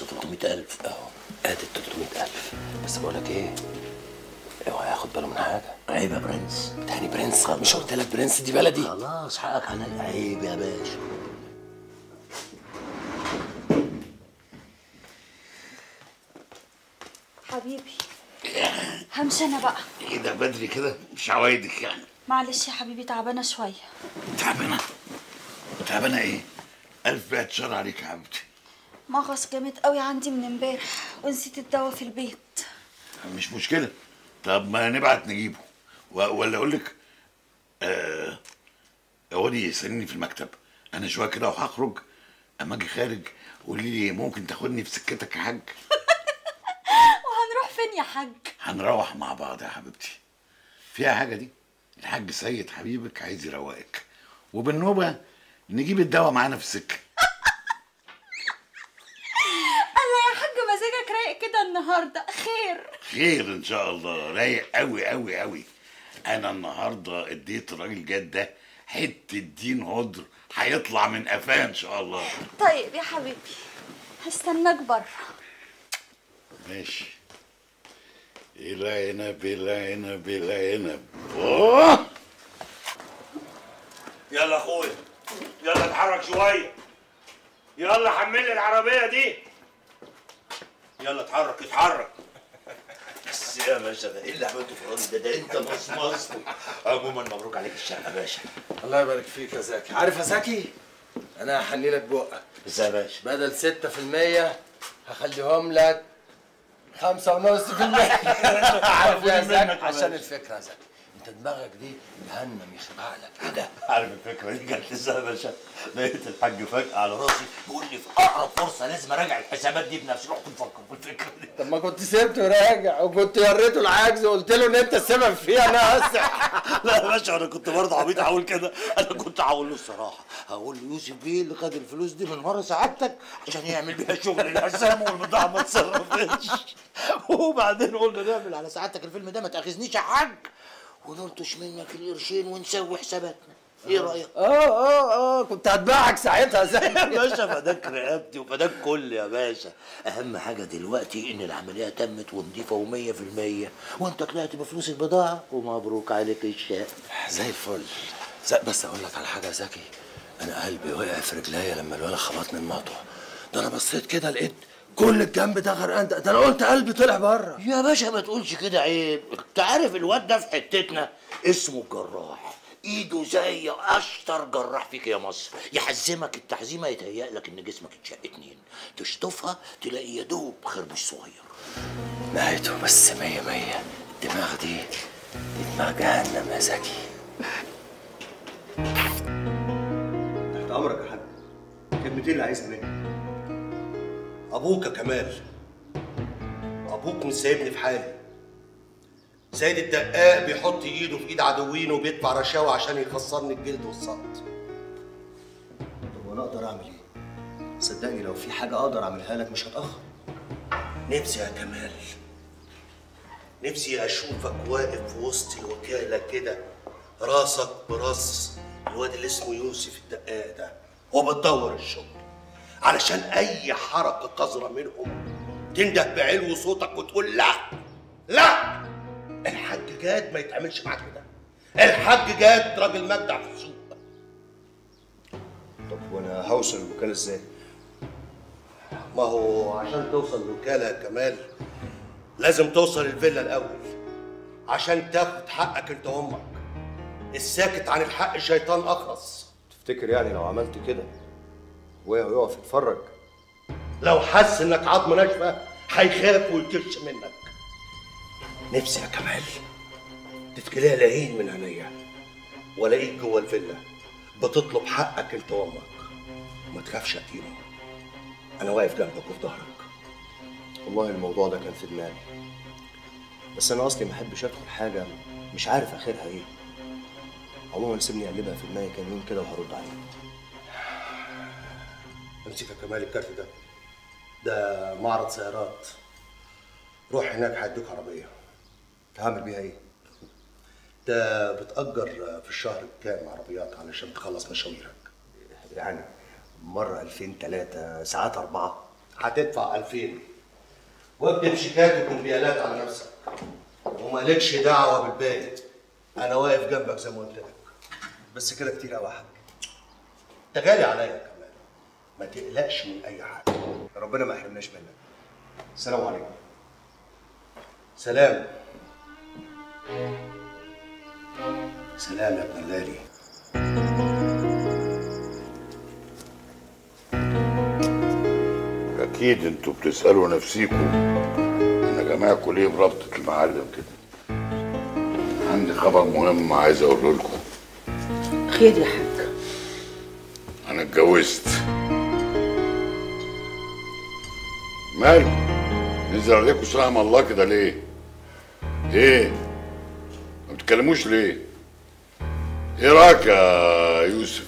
ناقصه 300000 أهو. أدي 300000 بس بقول لك إيه؟ أوعى ياخد باله من حاجة. عيب يا برنس. تاني برنس؟ مش قلت لك برنس دي بلدي. خلاص حقك عليا. عيب يا باشا. حبيبي همشي أنا بقى. إيه ده بدري كده؟ مش عوايدك يعني. معلش يا حبيبي تعبانة شوية. تعبانة؟ تعبانة إيه؟ ألف بعد شر عليك يا حبيبتي مغص جامد قوي عندي من امبارح ونسيت الدواء في البيت. مش مشكلة. طب ما نبعت نجيبه. ولا أقول لك آه ودي يستنيني في المكتب. أنا شوية كده وهخرج. أما أجي خارج قولي لي ممكن تاخدني في سكتك يا حاج؟ <laughs> وهنروح فين يا حاج؟ هنروح مع بعض يا حبيبتي. فيها حاجة دي؟ الحاج سيد حبيبك عايز يروقك. وبالنوبة نجيب الدواء معانا في السكة أنا يا حاج مزاجك رايق كده النهارده. خير. خير إن شاء الله. رايق قوي قوي قوي أنا النهارده اديت الراجل جد ده حتة دين هدر. هيطلع من قفاه إن شاء الله. طيب يا حبيبي هستناك بره ماشي. العنب العنب العنب أوه! يلا أخويا يلا اتحرك شوية. يلا حمل العربية دي. يلا اتحرك اتحرك. بس يا باشا ده إيه اللي عملته في الراجل ده؟ ده أنت مصمصته عموما مبروك عليك الشقة يا باشا. الله يبارك فيك يا زكي. عارف يا زكي؟ أنا هحني لك بقك. إزاي يا باشا؟ بدل 6% هخليهم لك خمسة ونص في المية. <laughs> عارف يا زكي؟ عشان باشا. الفكرة يا زكي. انت دماغك دي جهنم يخرب عقلك <laughs> إيه ده؟ عارف الفكرة دي؟ جت إزاي يا باشا لقيت الحاج فجأة على راسي بيقول لي في أقرب فرصة لازم أراجع الحسابات دي بنفسي. رحت مفكر في الفكرة دي. طب ما كنت سبته راجع وكنت وريته العجز وقلت له إن أنت السبب فيها ناقص <laughs> لا يا باشا أنا كنت برضه عبيط هقول كده. أنا كنت هقول له الصراحة هقول له يوسف بيه اللي خد الفلوس دي من ورا سعادتك؟ عشان يعمل بيها شغل الحسام والبضاعة ما تصرفتش <laughs> وبعدين قلنا نعمل على سعادتك الفيلم ده ما تأخذنيش يا حاج. ونلطش منك القرشين ونسوي حساباتنا. إيه رأيك؟ آه آه آه كنت هتباعك ساعتها. زي <laughs> يا باشا فداك رقبتي وفداك كل يا باشا. أهم حاجة دلوقتي إن العملية تمت ونضيفة ومية في المية. وأنت طلعت بفلوس البضاعة. ومبروك عليك الشقه زي الفل. بس أقول لك على حاجة يا زكي. أنا قلبي وقع في رجليا لما الولد خبطني المطوه ده أنا بصيت كده لقيت كل الجنب ده غرقان ده ده أنا قلت قلبي طلع بره. يا باشا ما تقولش كده عيب. انت عارف الواد ده في حتتنا؟ اسمه الجراح إيده زي أشطر جراح فيك يا مصر. يحزمك التحزيمة يتهيأ لك إن جسمك اتشق اتنين. تشطفها تلاقي يا دوب خربوش صغير. نهايته بس مية مية. الدماغ دي دي دماغ جهنم يا زكي. تحت أمرك يا حاج. كلمتين اللي عايزها مني. أبوك يا كمال. أبوك مش سايبني في حالي. سيد الدقاق بيحط إيده في إيد عدوينه وبيدفع رشاوى عشان يخسرني الجلد والسقط طب وأنا أقدر أعمل إيه؟ صدقني لو في حاجة أقدر أعملها لك مش هتأخر. نفسي يا كمال. نفسي أشوفك واقف في وسط الوكالة كده راسك براس الواد اللي اسمه يوسف الدقاق ده وبتدور الشغل. علشان أي حركة قذرة منهم تنده بعلو صوتك وتقول لا! لا! الحاج جاد ما يتعملش معاك كده. الحاج جاد راجل مجدع في السوق طب وأنا هوصل الوكالة إزاي؟ ما هو عشان توصل الوكالة يا كمال لازم توصل الفيلا الأول عشان تاخد حقك أنت وأمك. الساكت عن الحق شيطان اخرس تفتكر يعني لو عملت كده ويقف يتفرج. لو حس إنك عظم ناشفه هيخاف ويكش منك. نفسي يا كمال تتكلها العين من عينيا والاقيك جوه الفيلا بتطلب حقك أنت وأمك. ما تخافش يا أنا واقف جنبك وفي ظهرك. والله الموضوع ده كان في دماغي. بس أنا أصلي ما أحبش أدخل حاجة مش عارف آخرها إيه. عموما سيبني أقلبها في دماغي كام يوم كده وهرد عليك. أمسك يا كمال الكارت ده. ده معرض سيارات. روح هناك هيدوك عربية. هعمل بيها إيه؟ ده بتأجر في الشهر بكام عربيات علشان تخلص مشاويرك؟ يعني مرة 2000 3 ساعات أربعة. هتدفع 2000 واكتب شيكات وكمبيالات على نفسك. ومالكش دعوة بالباقي. أنا واقف جنبك زي ما قلت لك. بس كده كتير قوي يا حاج. أنت غالي عليا. ما تقلقش من أي حاجة. ربنا ما يحرمناش منك. السلام عليكم. سلام. سلام يا ابن الليلي أكيد أنتوا بتسألوا نفسيكم أنا جماعكم ليه بربطة المعلم كده عندي خبر مهم عايز أقوله لكم. خير يا حاج. أنا اتجوزت. ماله؟ نزل عليكم سلام الله كده ليه؟ إيه ما بتتكلموش ليه؟ إيه رايك يا يوسف؟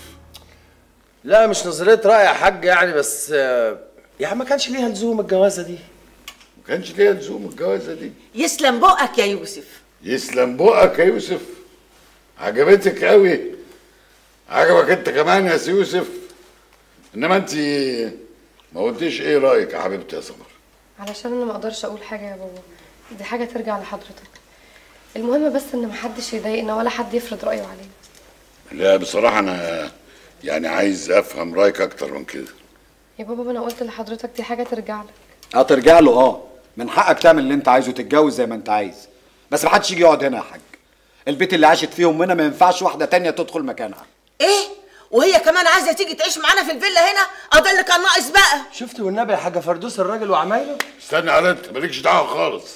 لا مش نظرية رأي يا حاج يعني بس آه، يعني ما كانش ليها لزوم الجوازة دي. ما كانش ليها لزوم الجوازة دي. يسلم بقك يا يوسف. يسلم بقك يا يوسف. عجبتك قوي. عجبك انت كمان يا سي يوسف. انما انت ما قلتيش إيه رأيك يا حبيبتي يا سمر علشان أنا ما أقدرش أقول حاجة يا بابا. دي حاجة ترجع لحضرتك. المهم بس ان محدش يضايقنا ولا حد يفرض رأيه علينا. لا بصراحة أنا يعني عايز أفهم رأيك أكتر من كده. يا بابا ما أنا قلت لحضرتك دي حاجة ترجع لك. آه ترجع له آه. من حقك تعمل اللي انت عايزه تتجوز زي ما انت عايز. بس ما حدش يجي يقعد هنا يا حاج. البيت اللي عاشت فيه امنا ما ينفعش واحدة تانية تدخل مكانها. إيه؟ وهي كمان عايزة تيجي تعيش معانا في الفيلا هنا؟ آه ده اللي كان ناقص بقى. شفت والنبي يا حاجة فردوس الراجل وعمايله؟ استنى على انت مالكش دعوة خالص.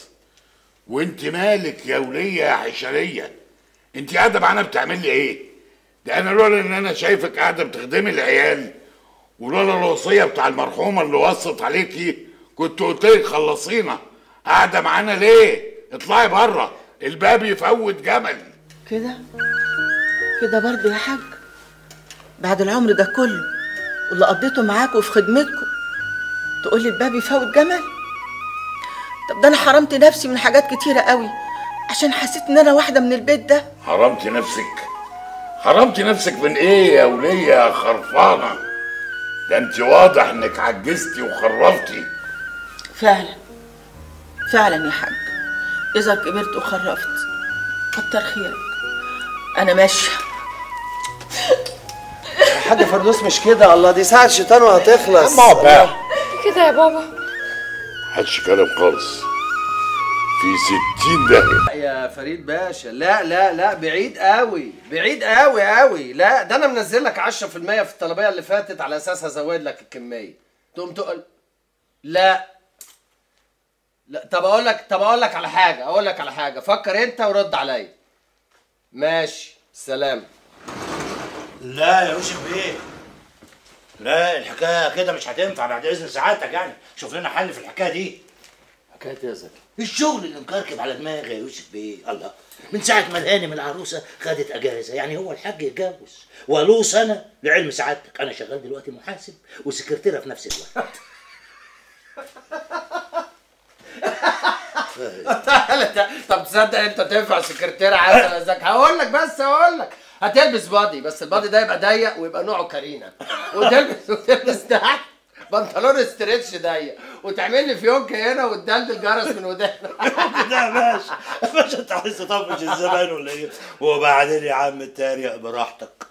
وانت مالك يا ولية يا حشرية؟ انت قاعدة معانا بتعملي إيه؟ ده أنا لولا ان أنا شايفك قاعدة بتخدمي العيال ولولا الوصية بتاع المرحومة اللي وصت عليكي كنت قلت لك خلصينا. قاعدة معانا ليه؟ اطلعي بره الباب يفوت جمل. كده؟ كده برضه يا حاج؟ بعد العمر ده كله واللي قضيته معاكوا وفي خدمتكم. تقولي الباب يفوت جمل. طب ده أنا حرمت نفسي من حاجات كتيرة قوي عشان حسيت إن أنا واحدة من البيت ده. حرمتي نفسك؟ حرمتي نفسك من إيه يا ولية يا خرفانة؟ ده أنت واضح إنك عجزتي وخرفتي. فعلا. فعلا يا حاج. إذا كبرت وخرفت كتر خيرك. أنا ماشية. يا حاجة فردوس مش كده الله دي ساعة شيطان وهتخلص. هو بقى. كده يا بابا. محدش كلام خالص. في ستين داهية. يا فريد باشا لا لا لا بعيد قوي بعيد قوي قوي. لا ده أنا منزل لك 10% في الطلبية اللي فاتت على أساس هزود لك الكمية. تقوم تقول لا. لا طب أقول لك طب أقول لك على حاجة أقول لك على حاجة. فكر أنت ورد عليا. ماشي سلام. لا يا يوسف بيه لا الحكاية كده مش هتنفع بعد إذن سعادتك يعني. شوف لنا حل في الحكاية دي. حكاية إيه يا زكي؟ الشغل اللي مكركب على دماغي يا يوسف بيه الله. من ساعة ما الهانم العروسة خدت أجازة. يعني هو الحاج يتجوز. وله سنة لعلم سعادتك. أنا شغال دلوقتي محاسب وسكرتيرة في نفس الوقت. <laughs> طب تصدق أنت تنفع سكرتيرة عسل يا زكي؟ هقول لك بس هقول لك. هتلبس body بس ال body ده يبقى ضيق ويبقى نوعه كارينا. وتلبس وتلبس تحت بنطلون stretch ضيق. وتعمل لي فيونكه هنا وتدلدل جرس من ودانك يا باشا. باشا انت عايز تطفش الزمان ولا إيه؟ وبعدين يا عم اتريق براحتك.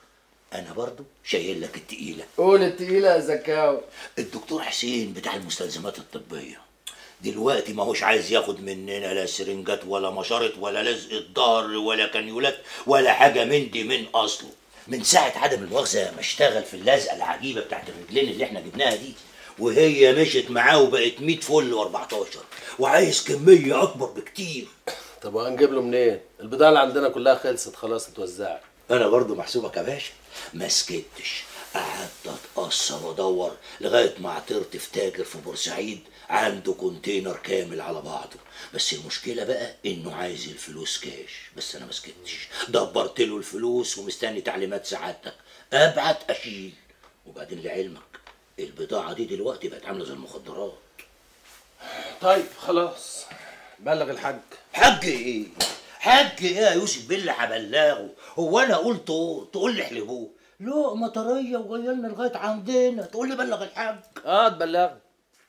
أنا برضو شايل لك التقيلة. قول التقيلة يا زكاوي. الدكتور حسين بتاع المستلزمات الطبية. دلوقتي ما هوش عايز ياخد مننا لا سرنجات ولا مشارط ولا لزق الظهر ولا كانيولات ولا حاجة من دي من أصله. من ساعة عدم المؤاخذة ما اشتغل في اللزقة العجيبة بتاعت الرجلين اللي إحنا جبناها دي وهي مشت معاه وبقت 100 فل و14 وعايز كمية أكبر بكتير. طب وهنجيب له منين؟ البضاعة اللي عندنا كلها خلصت خلاص اتوزعت. أنا برضو محسوبك يا باشا. ما سكتش قعدت أتقصر وأدور لغاية ما عثرت في تاجر في بورسعيد عنده كونتينر كامل على بعضه. بس المشكلة بقى إنه عايز الفلوس كاش بس أنا ما سكتش. دبرت له الفلوس ومستني تعليمات سعادتك. أبعت أشيل. وبعدين لعلمك البضاعة دي دلوقتي بقت عاملة زي المخدرات. طيب خلاص. بلغ الحاج. حاج إيه؟ حاج إيه يا يوسف بالله هبلغه. هو أنا قلت تقول لي احلبوه. لقمه طريه وجايه لنا لغاية عندنا. تقول لي بلغ الحاج. آه تبلغ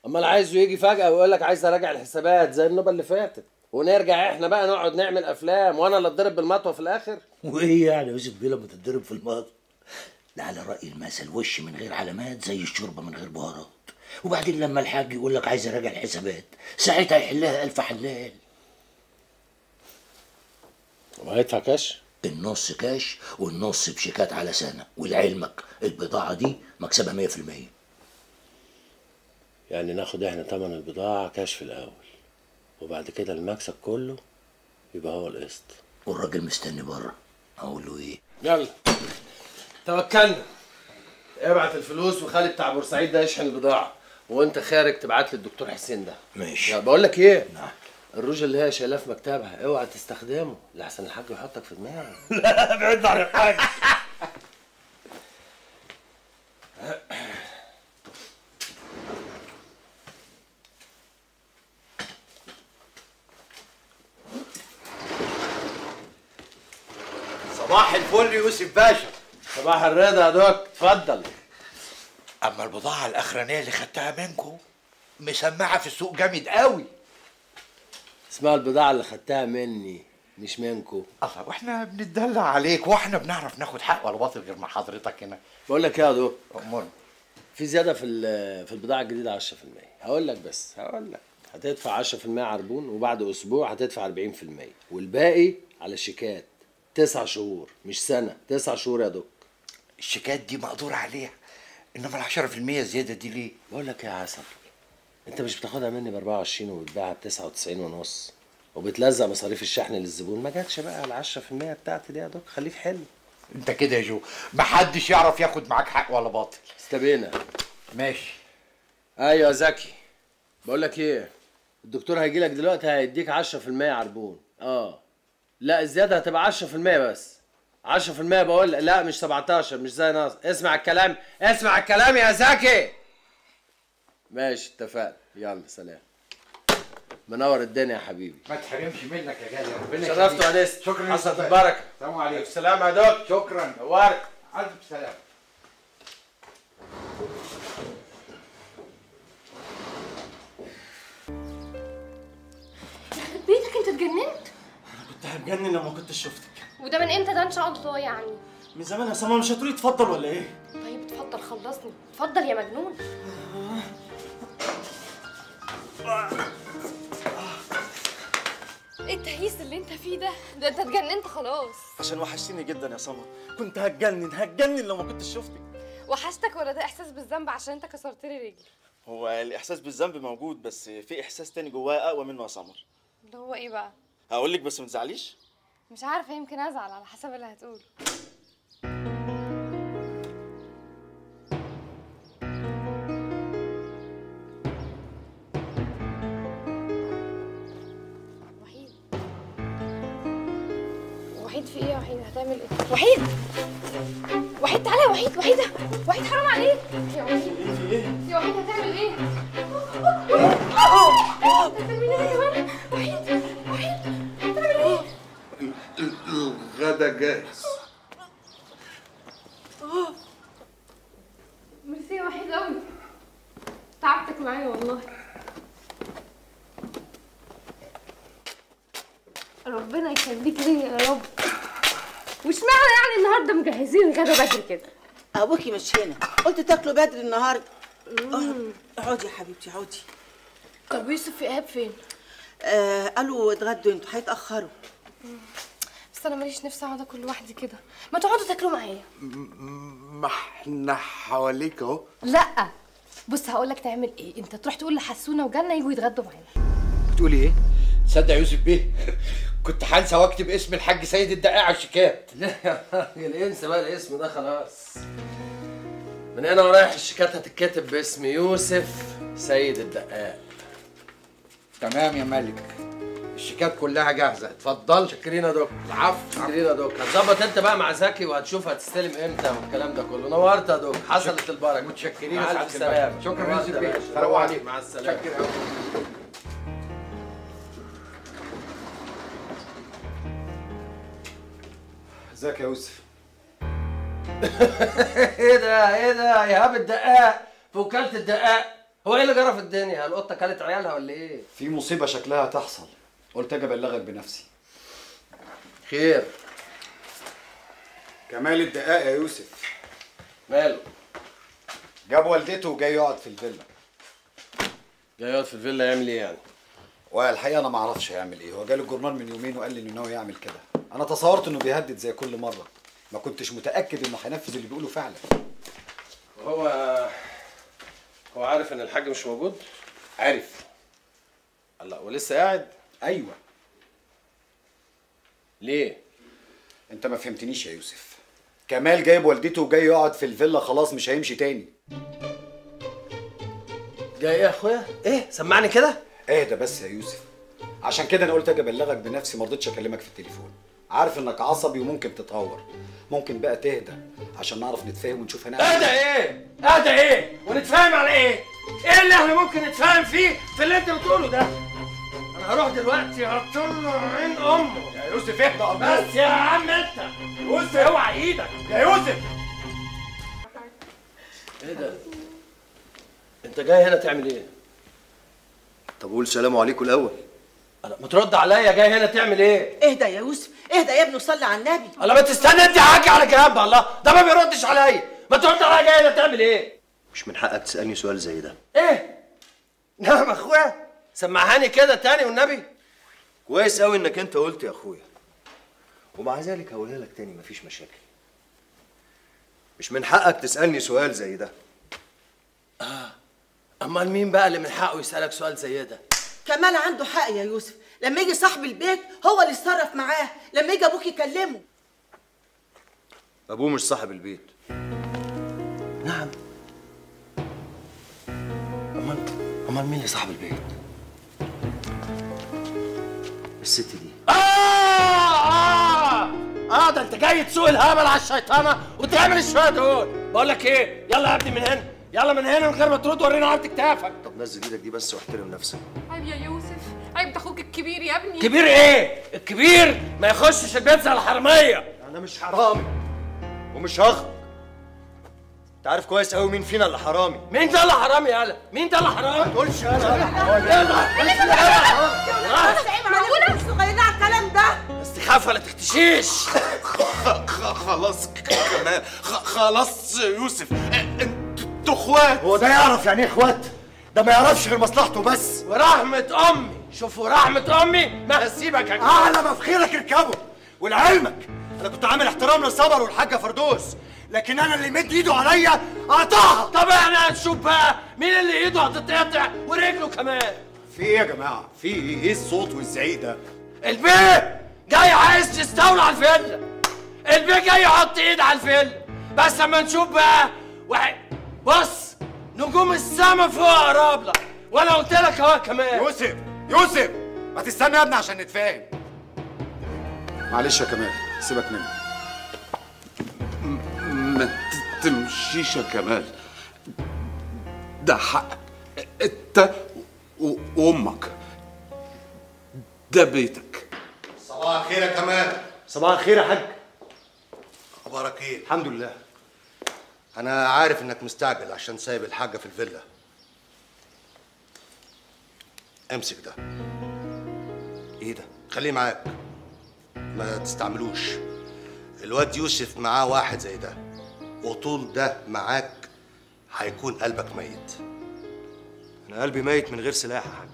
أمال عايزه يجي فجأة ويقول لك عايز أراجع الحسابات زي النوبة اللي فاتت. ونرجع إحنا بقى نقعد نعمل أفلام وأنا اللي أتضرب بالمطوة في الآخر؟ وإيه يعني يوسف بيه لما تتضرب في الماضي ده على رأي المثل وش من غير علامات زي الشوربة من غير بهارات. وبعدين لما الحاج يقول لك عايز أراجع الحسابات ساعتها يحلها ألف حلال. وهيدفع كاش؟ النص كاش والنص بشيكات على سنة. ولعلمك البضاعة دي مكسبها 100% يعني ناخد إحنا تمن البضاعة كاش في الأول. وبعد كده المكسب كله يبقى هو القسط. والراجل مستني بره. أقول له إيه؟ يلا. توكلنا. ابعت الفلوس وخلي بتاع بورسعيد ده يشحن البضاعة. وانت خارج تبعت لي الدكتور حسين ده. ماشي. بقول لك إيه؟ نعم. الروج اللي هي شايلاه في مكتبها اوعى تستخدمه. لحسن الحاج يحطك في دماغك <laughs> لا ابعد عن الحاج <laughs> صباح الفل يوسف باشا. صباح الرضا يا دوك اتفضل. أما البضاعة الأخرانية اللي خدتها منكم مسمعة في السوق جامد قوي اسمها البضاعة اللي خدتها مني مش منكو. الله وإحنا بنتدلع عليك وإحنا بنعرف ناخد حق ولا باطل غير مع حضرتك هنا. بقول لك إيه يا دوك في زيادة في في البضاعة الجديدة 10% هقول لك بس هقول لك. هتدفع 10% عربون وبعد أسبوع هتدفع 40% والباقي على شيكات. تسع شهور مش سنة. تسع شهور يا دوك الشيكات دي مقدور عليها إنما ال 10% زيادة دي ليه؟ بقول لك يا عسل أنت مش بتاخدها مني ب 24 وبتبيعها ب 99 ونص وبتلزق مصاريف الشحن للزبون. ما جاتش بقى ال 10% بتاعتي دي يا دوك خليك حلو. أنت كده يا جو محدش يعرف ياخد معاك حق ولا باطل. استبينا. ماشي. أيوه يا زكي. بقول لك إيه الدكتور هيجي لك دلوقتي هيديك 10% عربون. آه. لا الزيادة هتبقى 10% بس. 10% بقول لك لا مش 17 مش زي ناصر. اسمع الكلام اسمع الكلام يا زكي. ماشي اتفقنا. يلا سلام. منور الدنيا يا حبيبي. ما تحرمش منك يا غالي ربنا شرفت. وانست شكرا. حصلت يا البركه السلام عليكم. السلام يا دوك شكرا. نورت. ألف سلام يخرب بيتك انت اتجننت؟ كنت هتجنن لو ما كنتش شفتك. وده من إمتى ده إن شاء الله يعني من زمان يا سما مش هتقولي اتفضل ولا إيه؟ طيب اتفضل خلصني. اتفضل يا مجنون. إيه التهييس اللي أنت فيه ده؟ ده أنت اتجننت خلاص. عشان وحشتيني جدا يا سما كنت هتجنن هتجنن لو ما كنتش شفتك. وحشتك ولا ده إحساس بالذنب عشان أنت كسرت لي رجلي؟ هو الإحساس بالذنب موجود بس في إحساس تاني جوايا أقوى منه يا سمر اللي هو إيه بقى؟ هقول لك بس ما تزعليش. مش عارفة يمكن أزعل على حسب اللي هتقوله. وحيد. وحيد في إيه يا وحيد؟ هتعمل إيه؟ وحيد! وحيد تعالى يا وحيد وحيد وحيد حرام عليك. يا وحيد يا وحيد هتعمل إيه؟ هتعمل إيه وحيد وحيد! الغدا جاهز. ميرسي يا وحيد قوي تعبتك معايا والله. ربنا يخليك ليا يا رب. واشمعنى يعني النهارده مجهزين الغدا بدري كده. أبوكي مش هنا قلت تاكلوا بدري النهارده. اقعدي يا حبيبتي اقعدي. طب يوسف إيهاب فين؟ آه قالوا اتغدوا أنتوا هيتأخروا. بس أنا ماليش نفسي أقعد أكل لوحدي كده. ما تقعدوا تاكلوا معايا. ما إحنا حواليك اهو لا. بص هقول لك تعمل إيه. أنت تروح تقول لحسونة وجنة يجوا يتغدوا معانا. بتقولي إيه؟ تصدق يا يوسف بيه؟ <laughs> كنت هنسى واكتب اسم الحاج سيد الدقاق على الشيكات. لا <laughs> يا راجل انسى بقى الاسم ده خلاص. من هنا ورايح الشيكات هتتكتب باسم يوسف سيد الدقاق تمام يا ملك. الشيكات كلها جاهزة. اتفضل. شكرين يا دكتور. العفو. شكرين يا دكتور. هتظبط انت بقى مع زكي وهتشوف هتستلم إمتى والكلام ده كله. نورت يا دكتور. حصلت البركة. متشكرين. مع يا الف سعادة سلامة. الباشا. شكرا يا. باشا. سلام. عليكم. مع السلامة. شكرا. ازيك يا يوسف؟ <laughs> إيه ده؟ إيه ده؟ ايهاب الدقاق. في وكاله الدقاق. هو إيه اللي جرى في الدنيا؟ القطة كلت عيالها ولا إيه؟ في مصيبة شكلها تحصل. قلت أجي أبلغك بنفسي. خير. كمال الدقاق يا يوسف. ماله؟ جاب والدته وجاي يقعد في الفيلا. جاي يقعد في الفيلا يعمل إيه يعني؟ والحقيقة أنا ما أعرفش هيعمل إيه. هو جالي الجورنال من يومين وقال لي إنه ناوي يعمل كده. أنا تصورت إنه بيهدد زي كل مرة. ما كنتش متأكد إنه هينفذ اللي بيقوله فعلا. هو هو عارف إن الحاج مش موجود؟ عارف. الله ولسه قاعد؟ أيوه. ليه؟ أنت ما فهمتنيش يا يوسف. كمال جايب والدته وجاي يقعد في الفيلا خلاص مش هيمشي تاني. جاي إيه يا أخويا؟ إيه؟ سمعني كده. اهدى بس يا يوسف. عشان كده أنا قلت أجي أبلغك بنفسي ما رضيتش أكلمك في التليفون. عارف إنك عصبي وممكن تتهور. ممكن بقى تهدى عشان نعرف نتفاهم ونشوف هنعمل أهدى إيه؟ أهدى إيه؟ ونتفاهم على إيه؟ إيه اللي إحنا ممكن نتفاهم فيه في اللي أنت بتقوله ده؟ أنا هروح دلوقتي هطل عين أمه. يا يوسف اهدى بس يا عم انت. يوسف. اوعى إيدك. يا يوسف. إيه ده؟ انت جاي هنا تعمل إيه؟ طب قول سلام عليكم الأول. أنا ما ترد عليا جاي هنا تعمل إيه؟ اهدى يا يوسف. اهدى يا ابني وصلي على النبي. الله ما تستنى انت حاجة على جنب الله. ده ما بيردش عليا. ما ترد عليا جاي هنا تعمل إيه؟ مش من حقك تسألني سؤال زي ده. إيه؟ نعم يا أخويا. سمعهاني كده تاني والنبي؟ كويس قوي إنك أنت قلت يا أخويا. ومع ذلك هقولها لك تاني مفيش مشاكل. مش من حقك تسألني سؤال زي ده. أمال مين بقى اللي من حقه يسألك سؤال زي ده؟ كمال عنده حق يا يوسف. لما يجي صاحب البيت هو اللي يتصرف معاه. لما يجي أبوك يكلمه. أبوه مش صاحب البيت. نعم. امال أمال مين اللي صاحب البيت؟ الست دي. آه! آه! آه ده أنت جاي تسوق الهبل على الشيطانة وتعمل الشوية دول. بقول لك إيه؟ يلا يا ابني من هنا. يلا من هنا من غير ما ترد ورينا عرض كتافك طب نزل إيدك دي بس واحترم نفسك. عيب يا يوسف. عيب ده أخوك الكبير يا ابني. كبير إيه؟ الكبير ما يخشش البيت زي الحرامية. أنا مش حرامي. ومش هخرج انت عارف كويس قوي مين فينا اللي حرامي مين ده اللي حرامي يالا؟ مين ده اللي حرامي؟ ما تقولش أنا بس عيب معقولة مش صغيرين على الكلام ده استخافة ولا تختشيش خلاص كمان خلاص يوسف أنتوا اخوات هو ده يعرف يعني إيه اخوات ده ما يعرفش غير مصلحته بس ورحمة أمي شوفوا رحمة أمي ما هسيبك يا اعلى ما في خيرك اركبه ولعلمك أنا كنت عامل احترام للصبر والحاجة فردوس لكن أنا اللي مد إيده عليا قطعها طب إحنا هنشوف بقى مين اللي إيده هتتقطع؟ ورجله كمان. في إيه يا جماعة؟ في إيه؟ إيه الصوت والزعيق ده؟ البيه جاي عايز تستولى على الفيلا. البيه جاي يحط إيد على الفيلا. بس اما نشوف بقى واحد بص نجوم السما فوق قراب لك. وأنا قلت لك أهو كمان. يوسف يوسف! ما تستنى يا ابني عشان نتفاهم. معلش يا كمال سيبك مني. ما تمشيش يا كمال. ده حقك انت وأمك. ده بيتك. صباح الخير يا كمال. صباح الخير يا حاج. أخبارك إيه؟ الحمد لله. أنا عارف إنك مستعجل عشان سايب الحاجة في الفيلا. امسك ده. إيه ده؟ خليه معاك. ما تستعملوش. الواد يوسف معاه واحد زي ده. وطول ده معاك هيكون قلبك ميت. أنا قلبي ميت من غير سلاح يا حاج.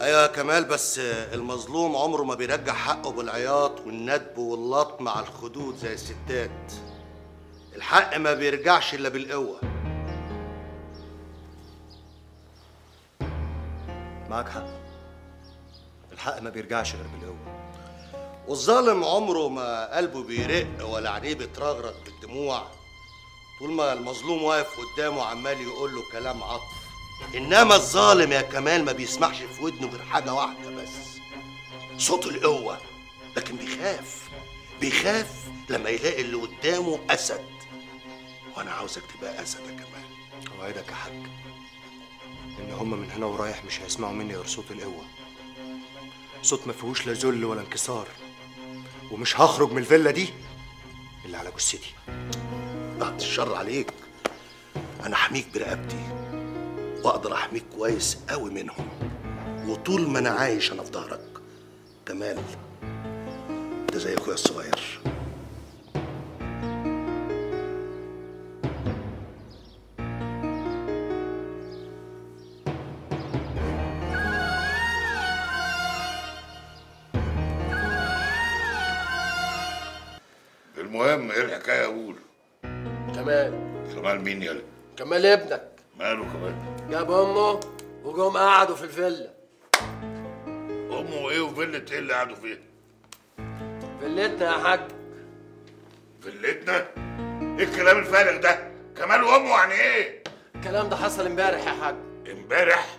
أيوه يا كمال بس المظلوم عمره ما بيرجع حقه بالعياط والندب واللطم على الخدود زي الستات. الحق ما بيرجعش إلا بالقوة. معاك حق. الحق ما بيرجعش غير بالقوة. والظالم عمره ما قلبه بيرق ولا عينيه بترغرغ. بالدموع طول ما المظلوم واقف قدامه عمال يقول له كلام عطف إنما الظالم يا كمال ما بيسمعش في ودنه غير حاجة واحدة بس. صوت القوة. لكن بيخاف. بيخاف لما يلاقي اللي قدامه أسد. وأنا عاوزك تبقى أسد يا كمال. أوعدك يا حاج إن هما من هنا ورايح مش هيسمعوا مني غير صوت القوة. صوت ما فيهوش لا ذل ولا انكسار. ومش هخرج من الفيلا دي. اللي على جثتي. بعد الشر عليك أنا حميك برقبتي وأقدر أحميك كويس قوي منهم. وطول ما أنا عايش أنا في ظهرك. كمال ده زي أخويا الصغير. مين يلا؟ كمال ابنك. ماله كمال جاب أمه وجم قعدوا في الفيلا. أمه إيه وفيلة إيه اللي قعدوا فيها؟ فيلتنا يا حاج. فيلتنا؟ إيه الكلام الفارغ ده؟ كمال وأمه يعني إيه؟ الكلام ده حصل امبارح يا حاج. امبارح؟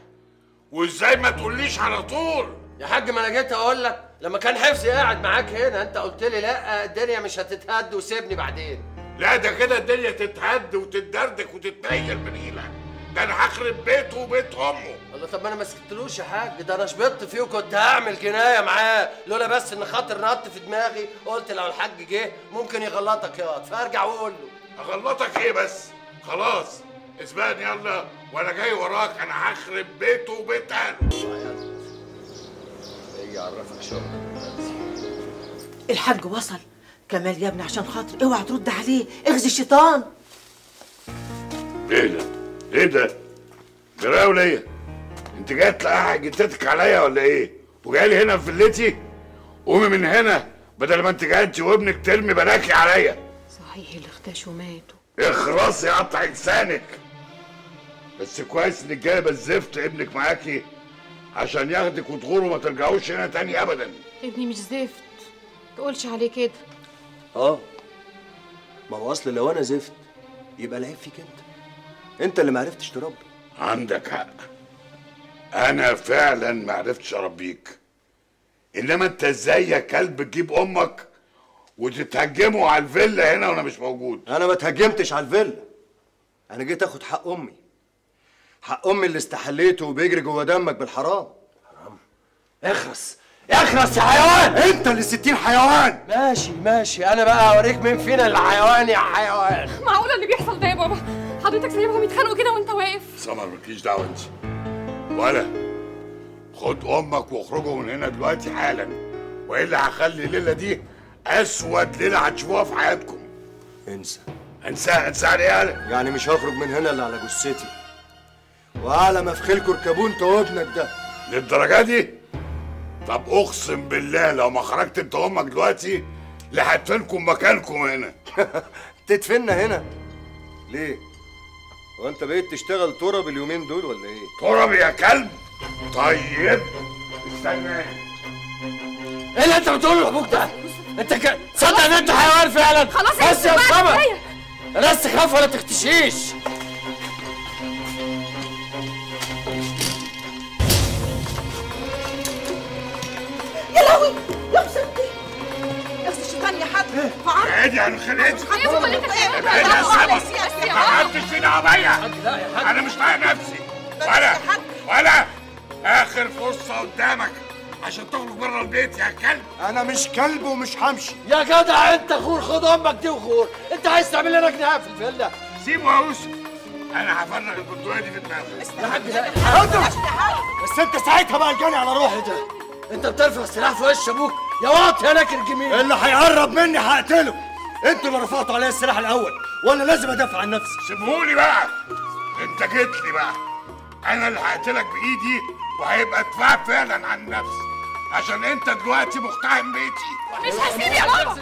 وإزاي ما تقوليش على طول؟ يا حاج ما أنا جيت أقول لك لما كان حفظي قاعد معاك هنا أنت قلت لي لا الدنيا مش هتتهد وسيبني بعدين. لا ده كده الدنيا تتهد وتتدردك وتتنيل بنيلة ده أنا هخرب بيته وبيت أمه. الله طب ما أنا ما سكتلوش يا حاج. ده أنا شبطت فيه وكنت هعمل جنايه معاه. لولا بس إن خاطر نط في دماغي قلت لو الحاج جه ممكن يغلطك ياض فأرجع وأقول له. أغلطك إيه بس؟ خلاص اسبقني يلا. وأنا جاي وراك. أنا هخرب بيته وبيت أهله. إيه يعرفك شغل. الحاج وصل. كمال يا ابني عشان خاطر اوعى ترد عليه. اخزي الشيطان. إيه ده؟ إيه ده؟ جرايه وليا انت جاي تلقح جدتك عليا ولا إيه؟ وجاي لي هنا في فيلتي قومي من هنا بدل ما انت جاي انت وابنك ترمي بناكي عليا. صحيح اللي اختشوا ماتوا. اخرسي قطع لسانك. بس كويس انك جايبة الزفت ابنك معاكي عشان ياخدك وتغور وما ترجعوش هنا تاني ابدا. ابني مش زفت. تقولش عليه كده. آه. ما هو أصل لو أنا زفت يبقى العيب فيك أنت. أنت اللي ما عرفتش تربي. عندك حق. أنا فعلا ما عرفتش أربيك. إنما أنت إزاي يا كلب تجيب أمك وتتهجموا على الفيلا هنا وأنا مش موجود؟ أنا ما اتهجمتش على الفيلا. أنا جيت آخد حق أمي. حق أمي اللي استحليته وبيجري جوه دمك بالحرام. حرام. اخرس. اخرس يا حيوان. انت اللي ستين حيوان. ماشي ماشي. أنا بقى اوريك مين فينا اللي حيوان يا حيوان. معقولة اللي بيحصل ده يا بابا؟ حضرتك سايبهم يتخانقوا كده وانت واقف. سمر مالكيش دعوة انت. ولا. خد أمك واخرجوا من هنا دلوقتي حالا. والا هخلي الليلة دي أسود ليلة هتشوفوها في حياتكم؟ انسى. انساها انساها ليه يالا يعني مش هخرج من هنا إلا على جثتي. وأعلى ما في خيلكوا اركبوا انت وابنك ده. للدرجة دي؟ طب اقسم بالله لو ما خرجت انت وامك دلوقتي لهدفنكم مكانكم هنا. <laughs> تدفننا هنا. ليه؟ هو انت بقيت تشتغل تراب اليومين دول ولا إيه؟ تراب يا كلب. طيب استنى. إيه اللي انت بتقوله لابوك ده؟ انت ك... تصدق ان انت حيوان فعلا؟ خلاص بس يا كفاية. بس تخاف ولا تختشيش. يا لهوي يا مسكتي اخزي الشيطان يا حاج ابعدي عن خلقتي ابعدي يا سمر ما حدش فينا عبية أنا مش طايق نفسي. ولا ولا. آخر فرصة قدامك عشان تخرج بره البيت يا كلب. أنا مش كلب ومش همشي يا جدع أنت خور خد أمك دي وخور. أنت عايز تعمل لنا جناح في الفيلا؟ سيبه يا يوسف أنا هفرغ البندقيه دي في دماغه يا حاج لا. بس أنت ساعتها بقى جاني على روحي. ده انت بترفع السلاح في وش أبوك يا واطي يا ناكر الجميل اللي هيقرب مني هقتله أنتوا اللي رفعتوا عليا السلاح الأول وأنا لازم ادافع عن نفسي سيبهولي بقى انت جيت لي بقى أنا اللي هقتلك بايدي وهيبقى دفاع فعلا عن نفسي عشان انت دلوقتي مقتحم بيتي مش هسيب يا بابا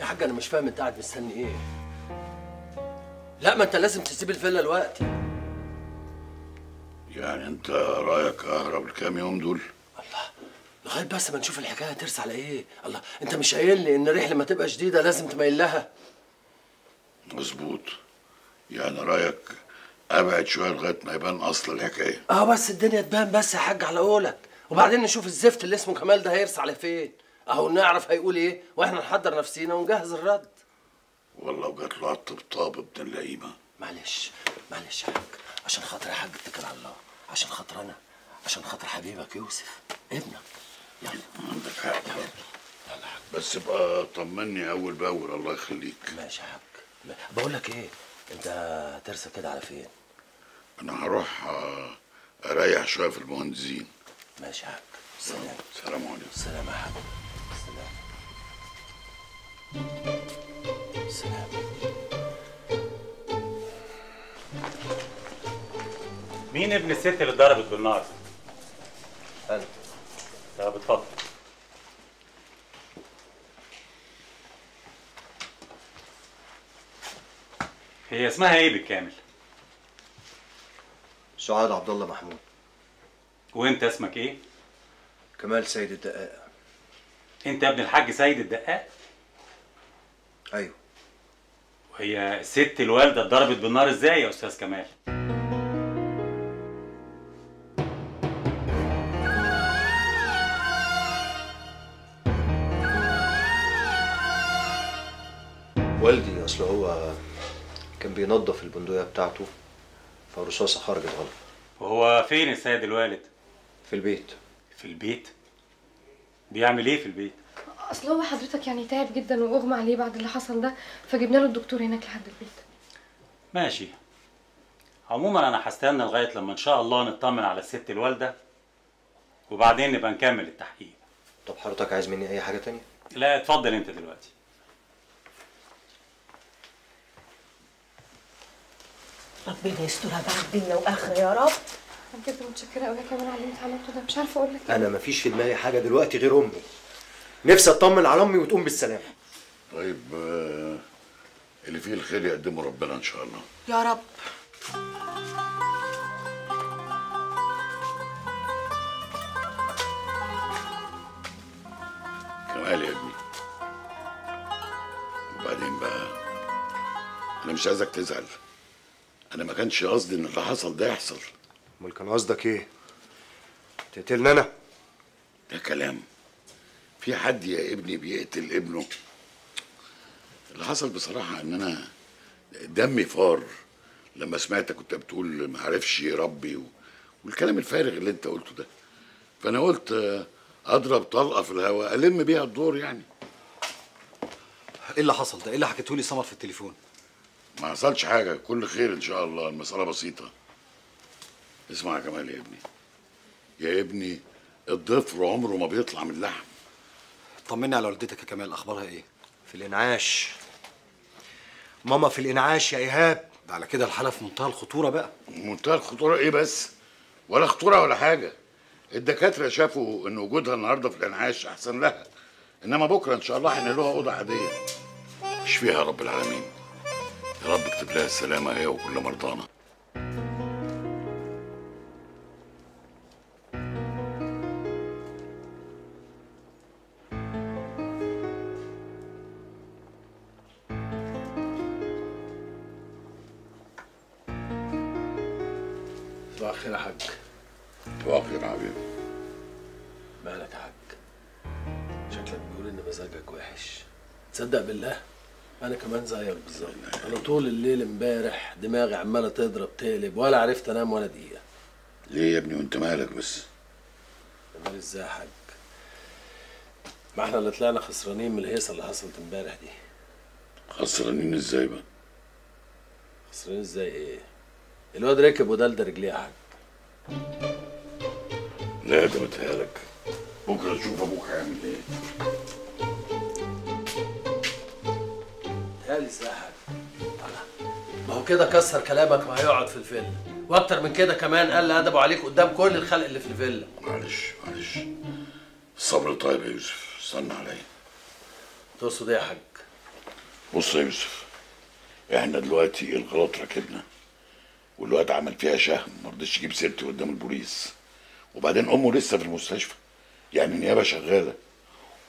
يا حاج أنا مش فاهم أنت قاعد مستني إيه. لا ما أنت لازم تسيب الفيلا دلوقتي يعني أنت رأيك أهرب الكام يوم دول؟ لغاية بس ما نشوف الحكاية هترسى على إيه. الله أنت مش قايل لي إن الريح لما تبقى شديده لازم تميل لها. مظبوط. يعني رأيك أبعد شوية لغاية ما يبان أصل الحكاية. أه بس الدنيا تبان بس يا حاج على قولك. وبعدين نشوف الزفت اللي اسمه كمال ده هيرسى على فين. أهو نعرف هيقول إيه وإحنا نحضر نفسينا ونجهز الرد. والله وجات له على الطبطاب ابن اللئيمه معلش معلش يا حاج عشان خاطر يا حاج اتكل على الله عشان خاطر أنا عشان خاطر حبيبك يوسف ابنك. يلا. عندك حق. بس بقى طمني أول بأول الله يخليك. ماشي يا حاج. بقول لك إيه أنت هترسى كده على فين؟ أنا هروح آه، أريح شوية في المهندسين. ماشي يا حاج. سلام. سلام عليكم. سلام يا حاج. سلام مين ابن الست اللي اتضربت بالنار؟ أنا طب اتفضل هي اسمها إيه بالكامل؟ سعاد عبد الله محمود وانت اسمك إيه؟ كمال سيد الدقاق انت ابن الحاج سيد الدقاق؟ أيوه وهي الست الوالدة اتضربت بالنار إزاي يا أستاذ كمال؟ والدي أصل هو كان بينظف البندقية بتاعته فالرصاصة خرجت غلط وهو فين السيد الوالد؟ في البيت في البيت؟ بيعمل إيه في البيت؟ أصل هو حضرتك يعني تعب جدا وأغمى عليه بعد اللي حصل ده فجبنا له الدكتور هناك لحد البيت. ماشي. عموما أنا هستنى لغاية لما إن شاء الله نطمن على الست الوالدة وبعدين نبقى نكمل التحقيق. طب حضرتك عايز مني أي حاجة تانية؟ لا اتفضل أنت دلوقتي. ربنا يسترها بعد الدنيا وآخرة يا رب. أنا بجد متشكرة قوي يا كمان على اللي أنت عملته ده. مش عارفة أقول لك أنا مفيش في دماغي حاجة دلوقتي غير أمي. نفسي اطمن على امي وتقوم بالسلامة طيب آه، اللي فيه الخير يقدمه ربنا إن شاء الله. يا رب. كمال يا ابني. وبعدين بقى أنا مش عايزك تزعل. أنا ما كانش قصدي إن اللي حصل ده يحصل. أمال كان قصدك إيه؟ تقتلني أنا؟ ده كلام. في حد يا ابني بيقتل ابنه؟ اللي حصل بصراحة إن أنا دمي فار. لما سمعتك كنت بتقول ما عرفش يربي و... والكلام الفارغ اللي أنت قلته ده. فأنا قلت أضرب طلقة في الهواء ألم بيها الدور يعني. إيه اللي حصل ده؟ إيه اللي حكيته لي؟ سمر في التليفون؟ ما حصلش حاجة. كل خير إن شاء الله. المسألة بسيطة. اسمع يا كمال يا ابني. يا ابني الضفر عمره ما بيطلع من اللحم. طمني على والدتك يا كمال أخبارها إيه؟ في الإنعاش. ماما في الإنعاش يا إيهاب. ده على كده الحاله في منتهى الخطورة بقى. منتهى الخطورة إيه بس؟ ولا خطورة ولا حاجة. الدكاترة شافوا إن وجودها النهاردة في الإنعاش أحسن لها. إنما بكرة إن شاء الله هينقلوها أوضة عادية. اشفيها يا رب العالمين؟ يا رب اكتب لها السلامة هي وكل مرضانا. كمان زيك بالظبط. أنا طول الليل امبارح دماغي عمالة تضرب تقلب ولا عرفت أنام ولا دقيقة. ليه يا ابني وأنت مالك بس؟ امال إزاي يا حاج ما إحنا اللي طلعنا خسرانين من الهيصة اللي حصلت امبارح دي. خسرانين إزاي بقى؟ خسرانين إزاي؟ إيه؟ الواد ركب ودلدل رجليه يا حاج. لا ده بتهالك بكرة تشوف أبوك هيعمل إيه. تهالي إزاي يا حاج ما هو كده كسر كلامك وهيقعد في الفيلا. وأكتر من كده كمان قل أدبه عليك قدام كل الخلق اللي في الفيلا. معلش معلش. الصبر طيب يا يوسف. استنى عليا. تقصد إيه يا حاج؟ بص يا يوسف إحنا دلوقتي الغلط ركبنا والواد عمل فيها شهم ما رضيش يجيب سيرتي قدام البوليس. وبعدين أمه لسه في المستشفى يعني النيابة شغالة.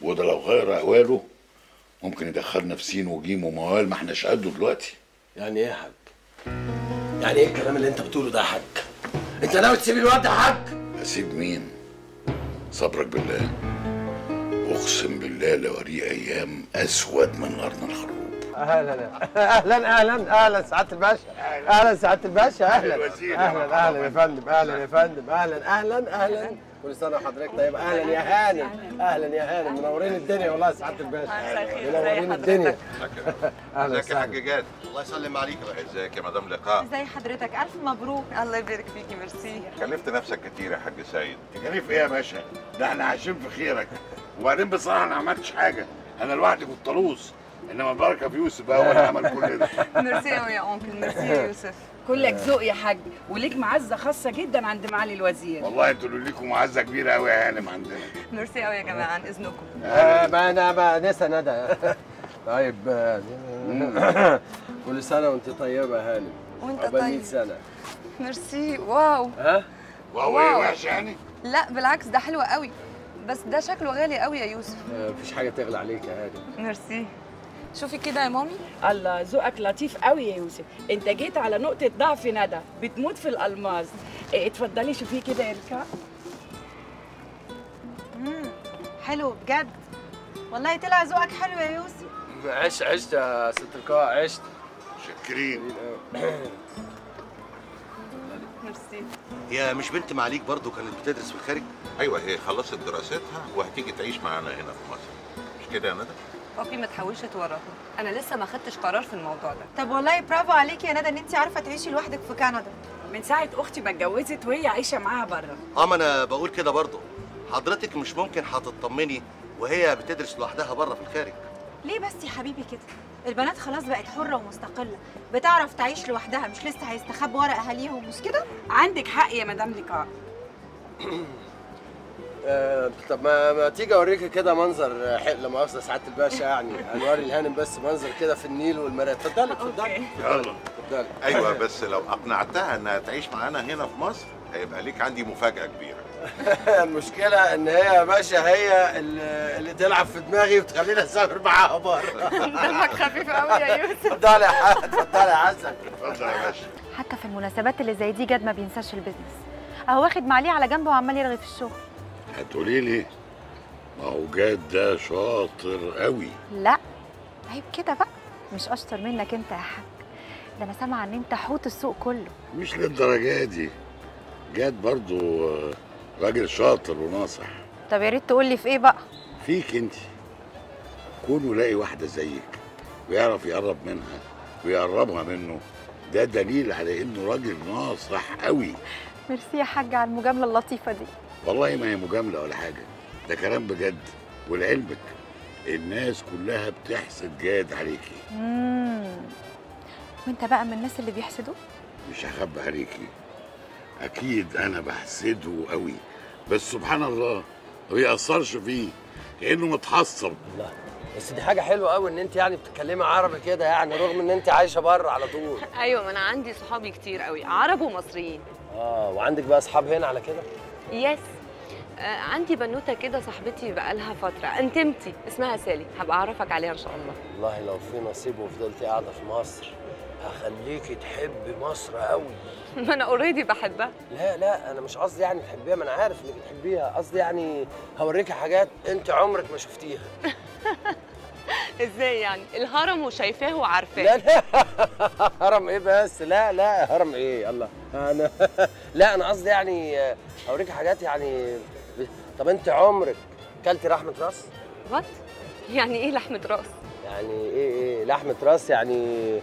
وده لو غير أقواله ممكن يدخلنا في سين وجيم وموال ما إحناش قده دلوقتي. يعني إيه يا حاج؟ يعني إيه الكلام اللي أنت بتقوله ده يا حاج؟ أنت ناوي تسيب الواد ده يا حاج؟ أسيب مين؟ صبرك بالله. أقسم بالله لوريه أيام أسود من قرن الخروف أهلا أهلا أهلا أهلا سعادة الباشا. أهلا سعادة الباشا أهلا. أهلا أهلا يا فندم أهلا يا فندم أهلا أهلا أهلا. كل سنة وحضرتك. طيب أهلا يا هانم أهلا يا هانم منورين الدنيا والله يا سعادة الباشا. منورين الدنيا. <laughs> أهلا ازيك يا حاج جاد الله يسلم عليك. ازيك يا مدام لقاء. ازي حضرتك. ألف مبروك. الله يبارك فيكي. ميرسي. كلفت نفسك كتير يا حاج سيد تكاليف إيه يا باشا؟ ده إحنا عايشين في خيرك. وبعدين بصراحة أنا ما عملتش حاجة. أنا لوحدي كنت طلوس إنما البركه في يوسف بقى هو اللي عمل كل ده <laughs> ميرسي قوي يا uncle. merci يا يوسف. كلك ذوق يا حاج. وليك معزة خاصة جدا عند معالي الوزير. والله أنتوا ليكم معزة كبيرة قوي يا هانم عندنا. ميرسي قوي يا جماعة عن إذنكم. آه، ما أنا ما نسى ندى <laughs> طيب آه، <laughs> كل سنة وأنت طيبة يا هانم. وأنت عقبال 100 طيب. سنة. merci wow. ها؟ wow إيه وحش يعني؟ لا بالعكس ده حلو قوي بس ده شكله غالي قوي يا يوسف. آه، مفيش حاجة تغلى عليك يا هانم. ميرسي شوفي كده يا مامي. الله ذوقك لطيف قوي يا يوسف. انت جيت على نقطة ضعف ندى بتموت في الألماس. إيه، اتفضلي شوفيه كده يا ركا مم. حلو بجد. والله طلع ذوقك حلو يا يوسف. عشت عشت يا ست القاع عشت. شكرين. <coughs> ميرسي. هي مش بنت معاليك برضو كانت بتدرس في الخارج؟ أيوه هي خلصت دراستها وهتيجي تعيش معانا هنا في مصر. مش كده يا ندى؟ بابي ما تحاولش تورطني أنا لسه ما خدتش قرار في الموضوع ده. طب والله برافو عليكي يا ندى إن انت عارفة تعيشي لوحدك في كندا. من ساعة أختي ما اتجوزت وهي عايشة معاها بره. آه ما أنا بقول كده برضو. حضرتك مش ممكن هتطمني وهي بتدرس لوحدها بره في الخارج. ليه بس يا حبيبي كده؟ البنات خلاص بقت حرة ومستقلة. بتعرف تعيش لوحدها مش لسه هيستخبوا ورا أهاليهم مش كده؟ عندك حق يا مدام لقاء. <coughs> آه، طب ما, ما تيجي اوريك كده منظر حق لا مؤاخذه سعادة الباشا يعني. <laughs> هنوري الهانم بس منظر كده في النيل والمراية. اتفضلي اتفضلي. يلا. اتفضلي. أيوه <laughs> بس لو أقنعتها إنها تعيش معانا هنا في مصر هيبقى ليك عندي مفاجأة كبيرة. <laughs> المشكلة إن هي يا باشا هي اللي, اللي تلعب في دماغي وتخليني أسافر معاها بره. دمك خفيف قوي يا يوسف. اتفضلي يا حاج اتفضلي يا حسن اتفضل يا باشا. حتى في المناسبات اللي زي دي جد ما بينساش ال business. أهو واخد معاليه على جنب وعمال يرغي في الشغل. هتقولي لي؟ ما هو جاد ده شاطر قوي. لا عيب كده بقى. مش أشطر منك أنت يا حاج. ده أنا سامعة إن أنت حوت السوق كله. مش للدرجة دي. جاد برضو آه، راجل شاطر وناصح. طب يا ريت تقول لي في إيه بقى؟ فيك أنت. كونه لاقي واحدة زيك ويعرف يقرب منها ويقربها منه ده دليل على إنه راجل ناصح قوي. <laughs> ميرسي يا حاج على المجاملة اللطيفة دي. والله ما هي مجاملة ولا حاجة. ده كلام بجد ولعلمك الناس كلها بتحسد جاد عليكي. امم وانت بقى من الناس اللي بيحسدوا؟ مش هخبي عليكي. أكيد أنا بحسده قوي. بس سبحان الله ما بيأثرش فيه كأنه متحصب لا بس دي حاجة حلوة قوي إن أنت يعني بتتكلمي عربي كده يعني رغم إن أنت عايشة بره على طول. <laughs> أيوه ما أنا عندي صحابي كتير قوي عرب ومصريين. آه وعندك بقى أصحاب هنا على كده؟ يس آه عندي بنوتة كده صاحبتي بقالها فترة. انتمتي. اسمها سالي. هبقى أعرفك عليها إن شاء الله. والله لو في نصيب وفضلتي قاعدة في مصر هخليكي تحبي مصر قوي <laughs> ما أنا already بحبها. لا لا أنا مش قصدي يعني تحبيها ما أنا عارف إنك بتحبيها. قصدي يعني هوريكي حاجات أنت عمرك ما شفتيها. <laughs> إزاي يعني؟ الهرم وشايفاه وعارفاه. لا لا. <laughs> هرم إيه بس؟ لا لا. هرم إيه؟ الله أنا <laughs> لا أنا قصدي يعني هوريكي حاجات يعني طب انت عمرك كلتي لحمة راس؟ what يعني إيه لحمة راس؟ يعني إيه إيه لحمة راس يعني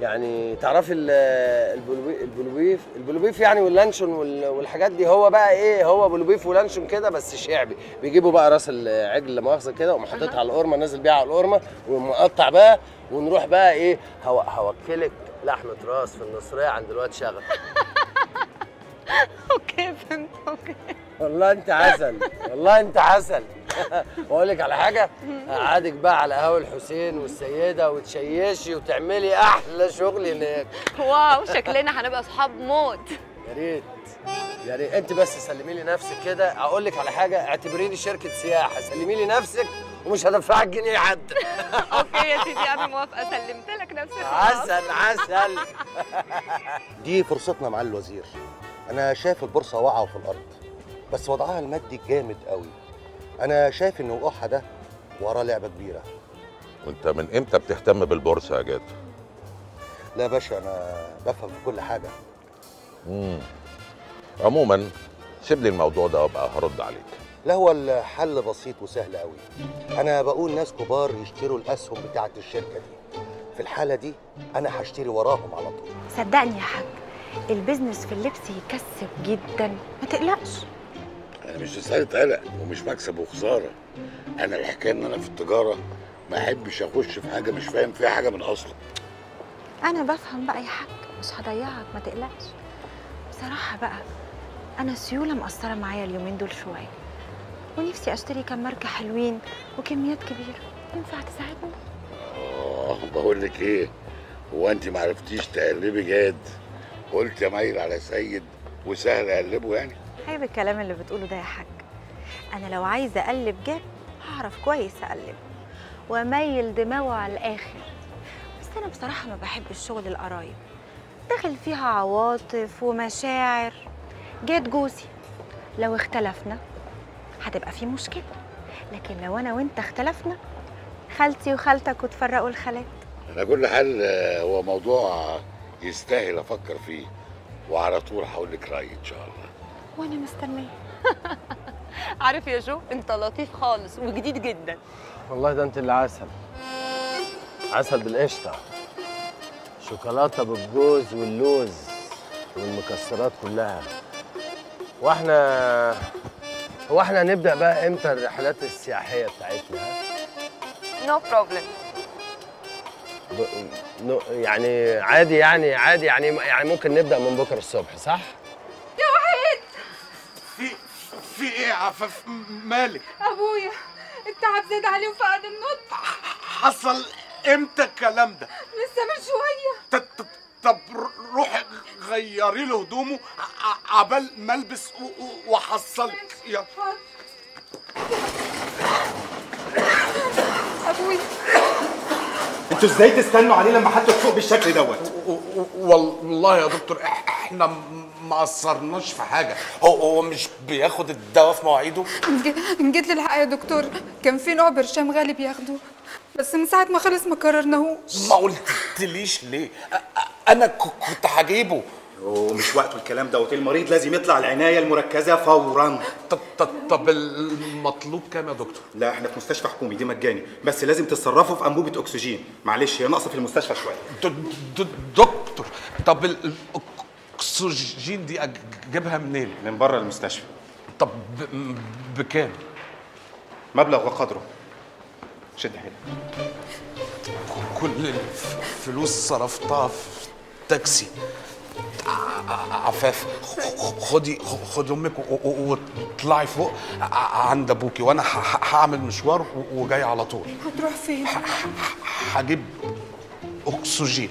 يعني تعرفي البلوبيف البلوبيف يعني واللانشون وال- والحاجات دي هو بقى إيه هو بلوبيف ولانشون كده بس شعبي. بيجيبوا بقى راس العجل مؤاخذه كده وقوم حاططها على القرمة نازل بيها على القرمة ومقطع بقى ونروح بقى إيه هو هوكلك لحمة راس في النصرية عند الواد شغل. <laughs> okay فهمت okay. والله انت عسل. والله انت عسل. <laughs> واقول لك على حاجة اقعدك بقى على قهوة الحسين والسيدة وتشيشي وتعملي أحلى شغل هناك. wow شكلنا هنبقى اصحاب موت. يا ريت. يا ريت. انت بس سلمي لي نفسك كده. أقول لك على حاجة اعتبريني شركة سياحة. سلمي لي نفسك ومش هدفعك جنيه حد <laughs> okay يا سيدي أنا موافقة. سلمت لك نفسي عسل عسل. <laughs> دي فرصتنا مع الوزير. أنا شايف البورصة واقعة في الأرض. بس وضعها المادي جامد قوي. أنا شايف ان وقوعها ده وراه لعبة كبيرة. وأنت من إمتى بتهتم بالبورصة يا جاد؟ لا يا باشا أنا بفهم في كل حاجة. امم عموما سيب لي الموضوع ده وأبقى هرد عليك. لا هو الحل بسيط وسهل قوي. أنا بقول ناس كبار يشتروا الأسهم بتاعة الشركة دي. في الحالة دي أنا هشتري وراهم على طول. صدقني يا حاج البيزنس في اللبس يكسب جدا. ما تقلقش. أنا مش رساله قلق ومش مكسب وخسارة. أنا الحكاية إن أنا في التجارة ما أحبش أخش في حاجة مش فاهم فيها حاجة من أصلا. أنا بفهم بقى يا حاج مش هضيعك ما تقلقش. بصراحة بقى أنا سيولة مقصرة معايا اليومين دول شوية. ونفسي أشتري كام ماركه حلوين وكميات كبيرة. ينفع تساعدني؟ آه بقول لك إيه؟ هو أنت ما عرفتيش تقلبي جاد؟ قلت يا مايل على سيد وسهل أقلبه يعني؟ عيب الكلام اللي بتقوله ده يا حاج. أنا لو عايزة أقلب جاب هعرف كويس أقلب. وأميل دماغه على الآخر. بس أنا بصراحة ما بحبش شغل القرايب. داخل فيها عواطف ومشاعر. جاد جوزي. لو اختلفنا هتبقى في مشكلة. لكن لو أنا وأنت اختلفنا خالتي وخالتك وتفرقوا الخالات. على كل حال آه، هو موضوع يستاهل أفكر فيه. وعلى طول هقول لك رأيي إن شاء الله. وأنا مستنية. <laughs> عارف يا جو أنت لطيف خالص وجديد جدا. والله ده أنت اللي عسل. عسل بالقشطة. شوكولاتة بالجوز واللوز والمؤشرات كلها. وإحنا هو إحنا هنبدأ بقى إمتى الرحلات السياحية بتاعتنا؟ ها؟ no problem ب- no- يعني عادي يعني عادي يعني يعني ممكن نبدأ من بكرة الصبح صح؟ يا عفاف مالك. أبويا التعب زاد عليه وفقد النطق. حصل إمتى الكلام ده؟ لسه من شوية. طب روحي غيري له هدومه عبال ما ألبس واحصلك يلا. أبويا. أنتوا إزاي تستنوا عليه لما حد تفوق بالشكل دوت؟ والله يا دكتور إح- إحنا ما قصرناش في حاجة. هو هو مش بياخد الدواء في مواعيده؟ جيت للحق يا دكتور كان في نوع برشام غالي بياخدوه بس من ساعة ما خلص ما قررناهوش. ما قلتليش ليه؟ أنا كنت هجيبه. ومش وقته الكلام دوت. المريض لازم يطلع العناية المركزة فورا. طب طب طب المطلوب كام يا دكتور؟ لا إحنا في مستشفى حكومي دي مجاني. بس لازم تتصرفوا في أنبوبة أكسجين. معلش هي ناقصة في المستشفى شوية. دكتور طب ال- الأكسجين دي اجيبها منين؟ من بره المستشفى. طب بكام؟ مبلغ وقدره. شد حيلك. كل الفلوس صرفتها في تاكسي. عفاف خدي خدي أمك واطلعي فوق عند أبوكي وأنا هعمل مشوار وجاي على طول. هتروح فين؟ هجيب أكسجين.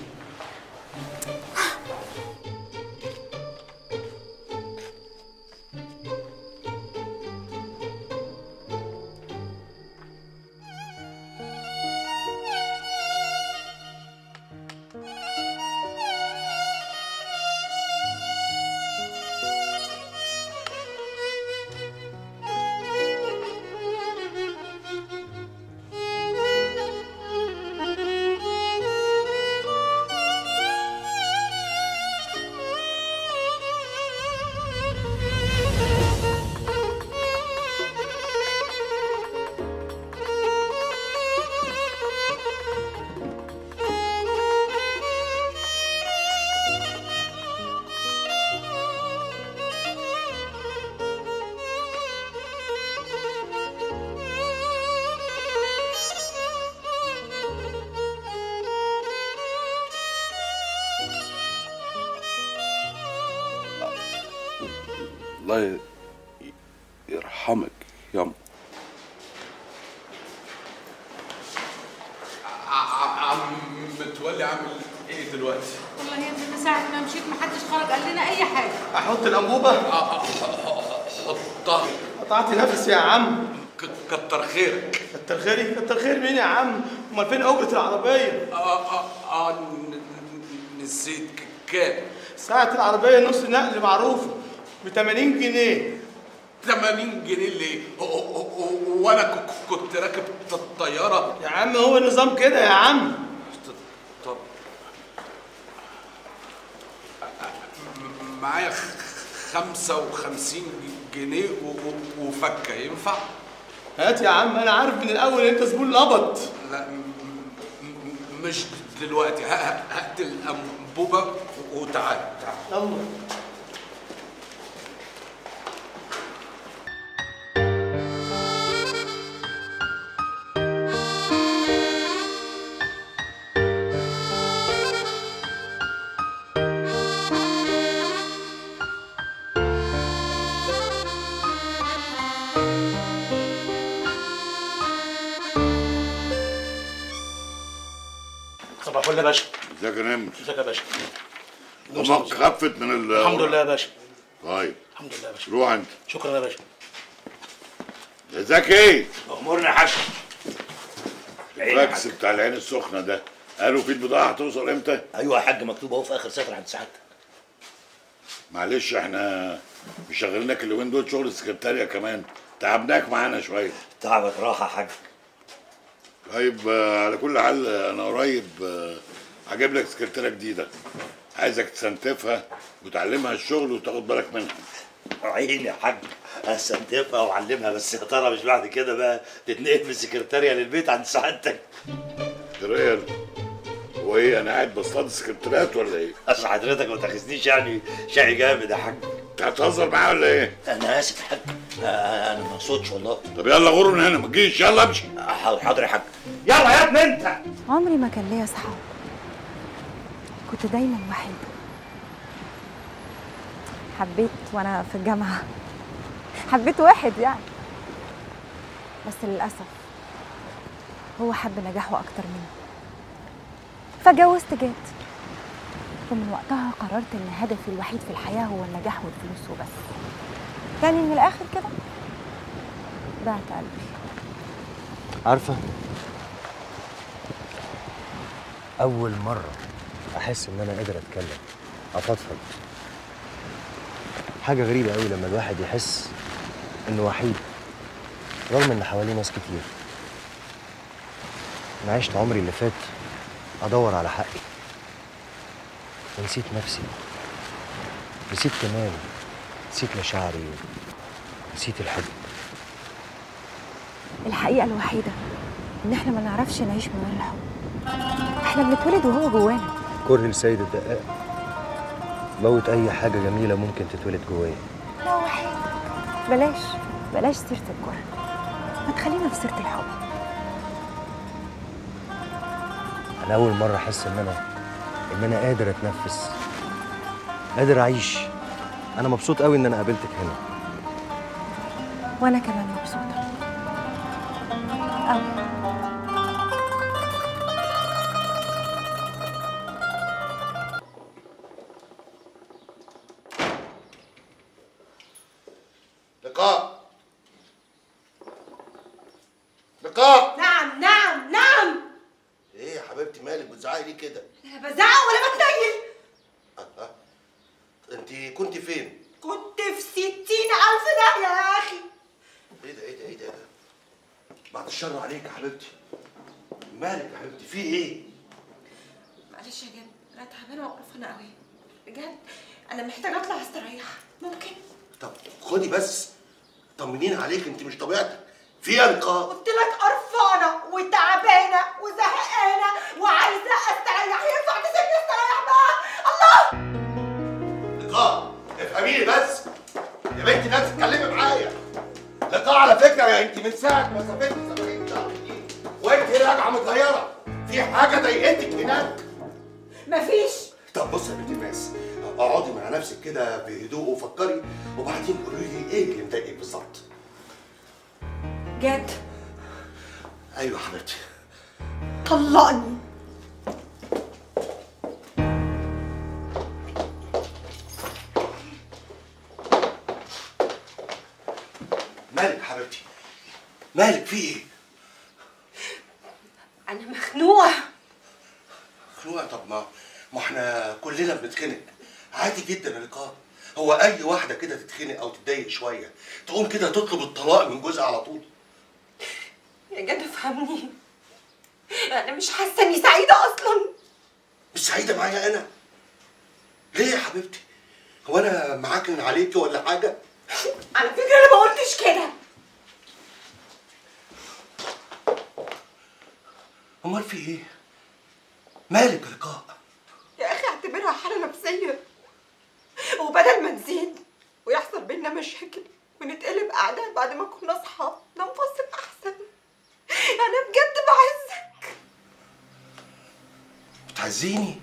الله يرحمك. ياما عم متولي عامل إيه دلوقتي؟ والله يا ابني من ساعة ما مشيت محدش خرج قال لنا أي حاجة. أحط الانبوبه حطها. قطعت نفسي يا عم. كتر خيرك. كتر خيري؟ كتر خير مين يا عم؟ أمال فين اجره العربية؟ آه آه آه ن- ن- نسيت ك- كام؟ ساعة العربية نص نقل معروفة. ب 80 جنيه. 80 جنيه ليه؟ وأنا كنت راكب الطيارة. يا عم هو النظام كده يا عم. طب معايا 55 جنيه وفكة ينفع؟ هات يا عم أنا عارف من الأول إن أنت زبون لبط لا مش دلوقتي. هات الأنبوبة وتعال تعال. يلا. يا باشا. إزيك يا نمر؟ إزيك يا باشا. أمك خفت من ال الحمد لله يا باشا. طيب. الحمد لله يا باشا. روح أنت. شكرا يا باشا. يا زكي أمورنا يا حاج. الفاكس بتاع العين السخنة ده. قالوا في البضاعة هتوصل إمتى؟ أيوه يا حاج مكتوب أهو في آخر سطر عند سعادتك معلش إحنا مشغلينك اليومين دول شغل السكرتارية كمان. تعبناك معانا شوية. تعبك راحة يا حاج. طيب آه، على كل حال آه، أنا قريب آه، هجيب لك سكرتيرة جديدة. عايزك تستنتفها وتعلمها الشغل وتاخد بالك منها. عيني يا حاج استنتفها وأعلمها بس يا ترى مش بعد كده بقى تتنقل من السكرتاريه للبيت عند سعادتك؟ ريال هو إيه أنا قاعد بصطاد سكرتيرات ولا إيه؟ <laughs> اصل حضرتك ما تاخذنيش يعني شقي جامد يا حاج. انت هتهزر معايا ولا إيه؟ أنا اسف يا حاج. أنا ما اقصدش والله. طب يلا غور من هنا ما تجيش. يلا امشي. حاضر يا حاج. يلا يا ابني انت. عمري ما كان ليا اصحاب كنت دايما وحيدة حبيت وأنا في الجامعة. حبيت واحد يعني. بس للأسف هو حب نجاحه أكتر مني. فجوزت جات. ومن وقتها قررت إن هدفي الوحيد في الحياة هو النجاح والفلوس وبس. يعني من الآخر كده. بعت قلبي. عارفة؟ أول مرة أحس إن أنا قادر أتكلم أفضفض. حاجة غريبة أوي لما الواحد يحس إنه وحيد رغم إن حواليه ناس كتير. أنا عشت عمري اللي فات أدور على حقي. ونسيت نفسي. نسيت كمان. نسيت مشاعري. نسيت الحب. الحقيقة الوحيدة إن إحنا ما نعرفش نعيش من غير الحب إحنا بنتولد وهو جوانا. كره السيد الدقاق موت أي حاجة جميلة ممكن تتولد جوايا. لا وحيد. بلاش. بلاش سيرة الكره. ما تخلينا في سيرة الحب. أنا أول مرة أحس إن أنا إن أنا قادر أتنفس قادر أعيش. أنا مبسوط أوي إن أنا قابلتك هنا. وأنا كمان مبسوطة. أوي مالك حبيبتي؟ مالك في إيه؟ أنا مخنوقة. خنوقه طب ما ما إحنا كلنا بنتخنق. عادي جدا يا لقاء هو أي واحدة كده تتخنق أو تتضايق شوية تقوم كده تطلب الطلاق من جوزها على طول. يا جد افهمني. أنا مش حاسة إني سعيدة أصلا. مش سعيدة معايا أنا. ليه يا حبيبتي؟ هو أنا معاكن عليكي ولا حاجة؟ على فكرة أنا ما قلتش كده. أمال في إيه؟ مالك لقاء؟ يا أخي اعتبرها حالة نفسية. وبدل ما نزيد ويحصل بينا مشاكل ونتقلب اعداء بعد ما كنا أصحاب ننفصل أحسن. أنا بجد بعزك. بتعزيني؟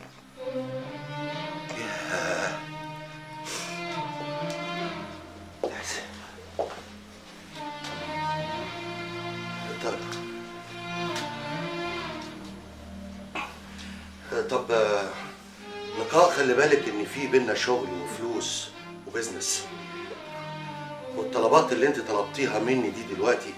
طب آه، لقاء خلي بالك إن في بينا شغل وفلوس وبزنس. والطلبات اللي أنت طلبتيها مني دي دلوقتي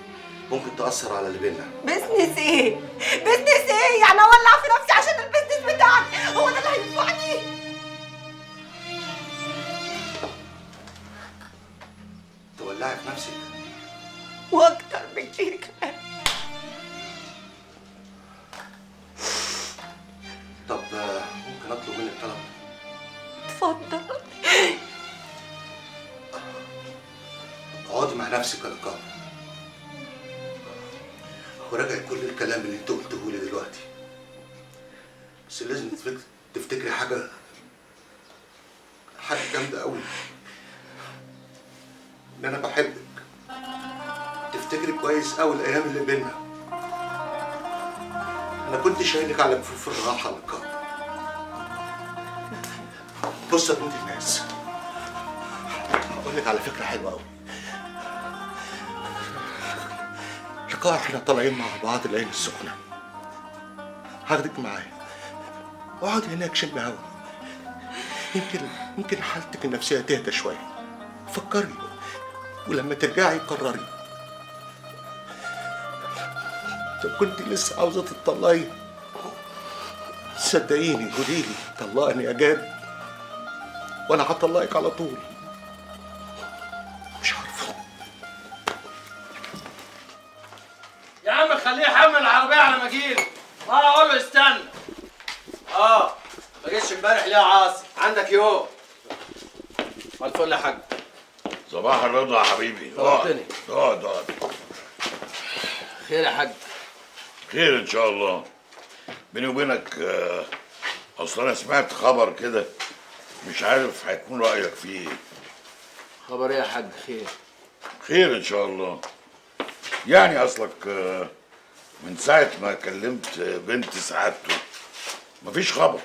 ممكن تأثر على اللي بينا business إيه؟ business إيه؟ يعني أولع في نفسي عشان ال business بتاعي هو ده اللي هينفعني تولعي في نفسك. وأكتر بكتير كمان اتفضل. اقعدي مع نفسك يا لقاء وراجعي كل الكلام اللي انت قلته لي دلوقتي. بس لازم تفتكري حاجة حاجة جامدة قوي إن أنا بحبك. تفتكري كويس قوي الأيام اللي بينا. أنا كنت شايلك على كفوف الراحة لقاء بص يا بنت الناس. هقول لك على فكرة حلوة قوي لقاء إحنا طالعين مع بعض العين السخنة. هاخدك معايا. واقعد هناك شم هوا. يمكن يمكن حالتك النفسية تهدى شوية. فكري ولما ترجعي قرري. لو كنت لسه عاوزة تطلقي صدقيني قولي لي طلقني جاد. وأنا هطلقك على طول. يا عم خليه يحمل العربية على ما اجيلك آه أقول له استنى. آه ما جيتش امبارح ليه يا عاصي؟ عندك يوم. الفل يا حاج. صباح الرضا يا حبيبي. طلبتني. اقعد اقعد خير يا حاج. خير إن شاء الله. بيني وبينك آه، أصل أنا سمعت خبر كده مش عارف هيكون رأيك فيه. إيه خبر إيه يا حاج؟ خير. خير إن شاء الله. يعني أصلك آه، من ساعة ما كلمت بنت سعادته مفيش خبر.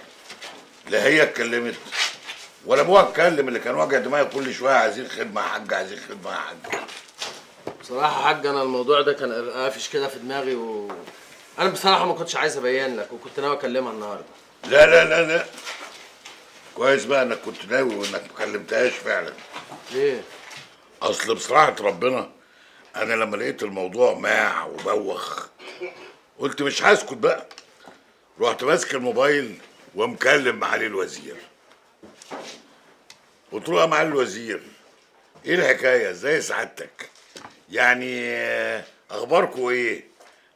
لا هي اتكلمت ولا ابوها اتكلم اللي كان واجع دماغي كل شوية عايزين خدمة يا حاج عايزين خدمة يا حاج. بصراحة يا حاج أنا الموضوع ده كان قافش كده في دماغي و أنا بصراحة ما كنتش عايز أبين لك وكنت ناوي أكلمها النهاردة. لا لا لا لا. كويس بقى إنك كنت ناوي وإنك ما كلمتهاش فعلا. ليه؟ أصل بصراحة ربنا أنا لما لقيت الموضوع ماع وبوخ قلت مش هسكت بقى. رحت ماسك الموبايل ومكلم معالي الوزير. قلت له يا معالي الوزير إيه الحكاية؟ إزاي سعادتك؟ يعني اخباركم إيه؟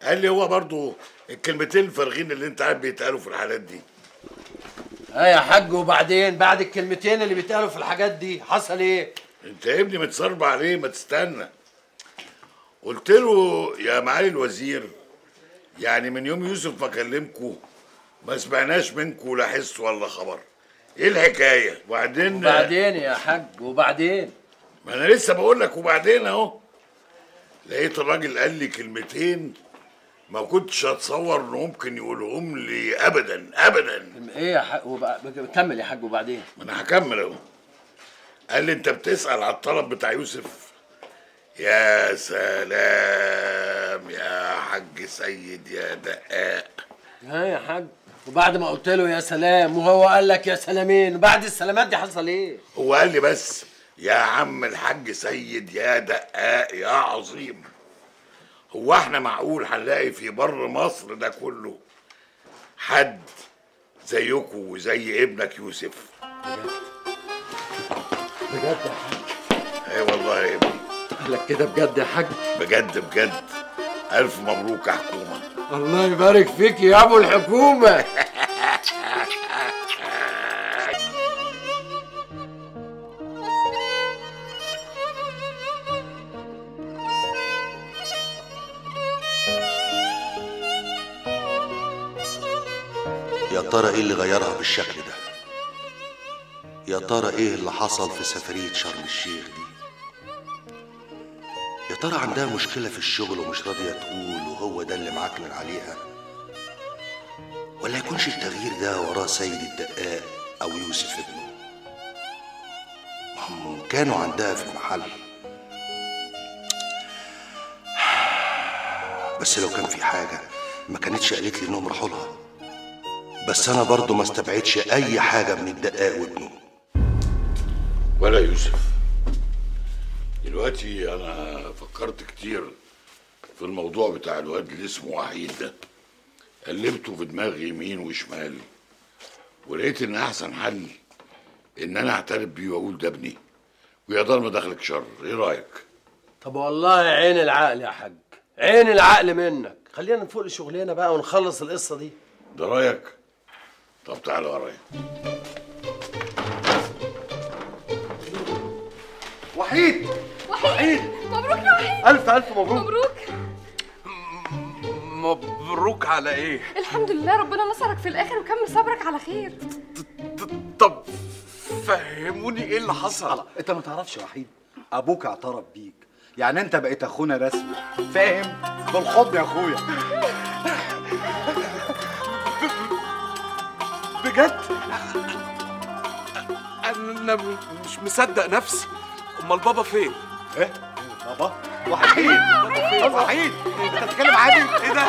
قال لي هو برضو الكلمتين الفارغين اللي أنت عارف بيتقالوا في الحالات دي. آه يا حاج وبعدين بعد الكلمتين اللي بيتقالوا في الحاجات دي حصل إيه؟ أنت يا ابني متصرب عليه ما تستنى. قلت له يا معالي الوزير يعني من يوم يوسف ما كلمكوا ما سمعناش منكوا لا حس ولا خبر. إيه الحكاية؟ وبعدين؟ وبعدين يا حاج وبعدين؟ ما أنا لسه بقول لك وبعدين أهو. لقيت الراجل قال لي كلمتين ما كنتش اتصور إنه ممكن يقولهم لي ابدا ابدا. إيه يا حاج؟ وبع... كمل يا حاج وبعدين. ما أنا هكمل أهو. قال لي أنت بتسأل على الطلب بتاع يوسف؟ يا سلام يا حاج سيد يا دقاق. ها يا حاج؟ وبعد ما قلت له يا سلام وهو قال لك يا سلامين وبعد السلامات دي حصل إيه؟ هو قال لي بس يا عم الحاج سيد يا دقاق يا عظيم. هو إحنا معقول هنلاقي في بر مصر ده كله حد زيكم وزي ابنك يوسف؟ بجد؟ يا حاج. اي والله يا ابني. قال لك كده بجد يا حاج؟ بجد بجد. ألف مبروك يا حكومة. الله يبارك فيك يا أبو الحكومة. <laughs> ترى إيه اللي غيرها بالشكل ده؟ يا ترى إيه اللي حصل في سفرية شرم الشيخ دي؟ يا ترى عندها مشكلة في الشغل ومش راضية تقول وهو ده اللي معكنن عليها؟ ولا يكونش التغيير ده وراه سيد الدقاق أو يوسف ابنه؟ هم كانوا عندها في المحل. بس لو كان في حاجة ما كانتش قالت لي إنهم راحوا لها. بس أنا برضو ما استبعدش أي حاجة من الدقاق وابنه. ولا يوسف. دلوقتي أنا فكرت كتير في الموضوع بتاع الواد اللي اسمه وحيد ده. قلبته في دماغي يمين وشمال. ولقيت إن أحسن حل إن أنا أعترف بيه وأقول ده ابني. ويا دار ما دخلك شر إيه رأيك؟ طب والله عين العقل يا حاج عين العقل منك. خلينا نفوق لشغلنا بقى ونخلص القصة دي. ده رأيك؟ طب تعالى ورايا. وحيد! وحيد! مبروك يا وحيد! الف ألف مبروك. مبروك! مبروك على إيه؟ الحمد لله ربنا نصرك في الآخر وكمل صبرك على خير. طب فهموني إيه اللي حصل؟ أنت ما تعرفش يا وحيد أبوك اعترف بيك. يعني أنت بقيت أخونا رسمي. فاهم؟ بالحضن يا أخويا. بجد؟ أنا مش مصدق نفسي. أمال بابا فين؟ إيه؟ بابا؟ وحيد. وحيد. أنت بتتكلم عادي؟ إيه ده؟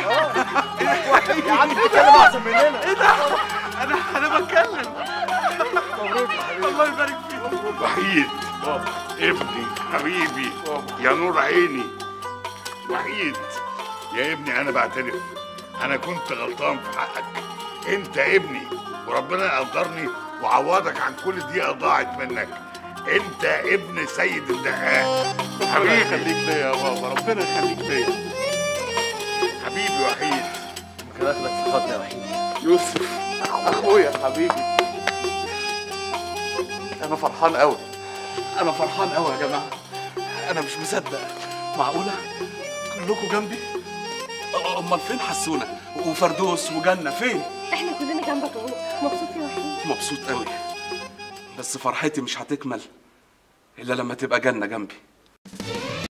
وحيد يا عم بتتكلم أحسن مننا. إيه ده؟ أنا أنا بتكلم. الله يبارك فيك. وحيد. ابني. حبيبي. يا نور عيني. وحيد. يا ابني أنا بعترف. أنا كنت غلطان في حقك. أنت ابني. وربنا يقدرني وعوضك عن كل دقيقة ضاعت منك. انت ابن سيد الدقاق ربنا يخليك ليا يا بابا ربنا يخليك ليا. حبيبي وحيد. ممكن اخدك في الحضن يا وحيد. يوسف أخويا حبيبي. أنا فرحان قوي أنا فرحان قوي يا جماعة. أنا مش مصدق. معقولة؟ كلكم جنبي؟ امال فين حسونة؟ وفردوس وجنة فين؟ إحنا كلنا جنبك اهو. مبسوط يا وحيد؟ مبسوط قوي بس فرحتي مش هتكمل إلا لما تبقى جنة جنبي.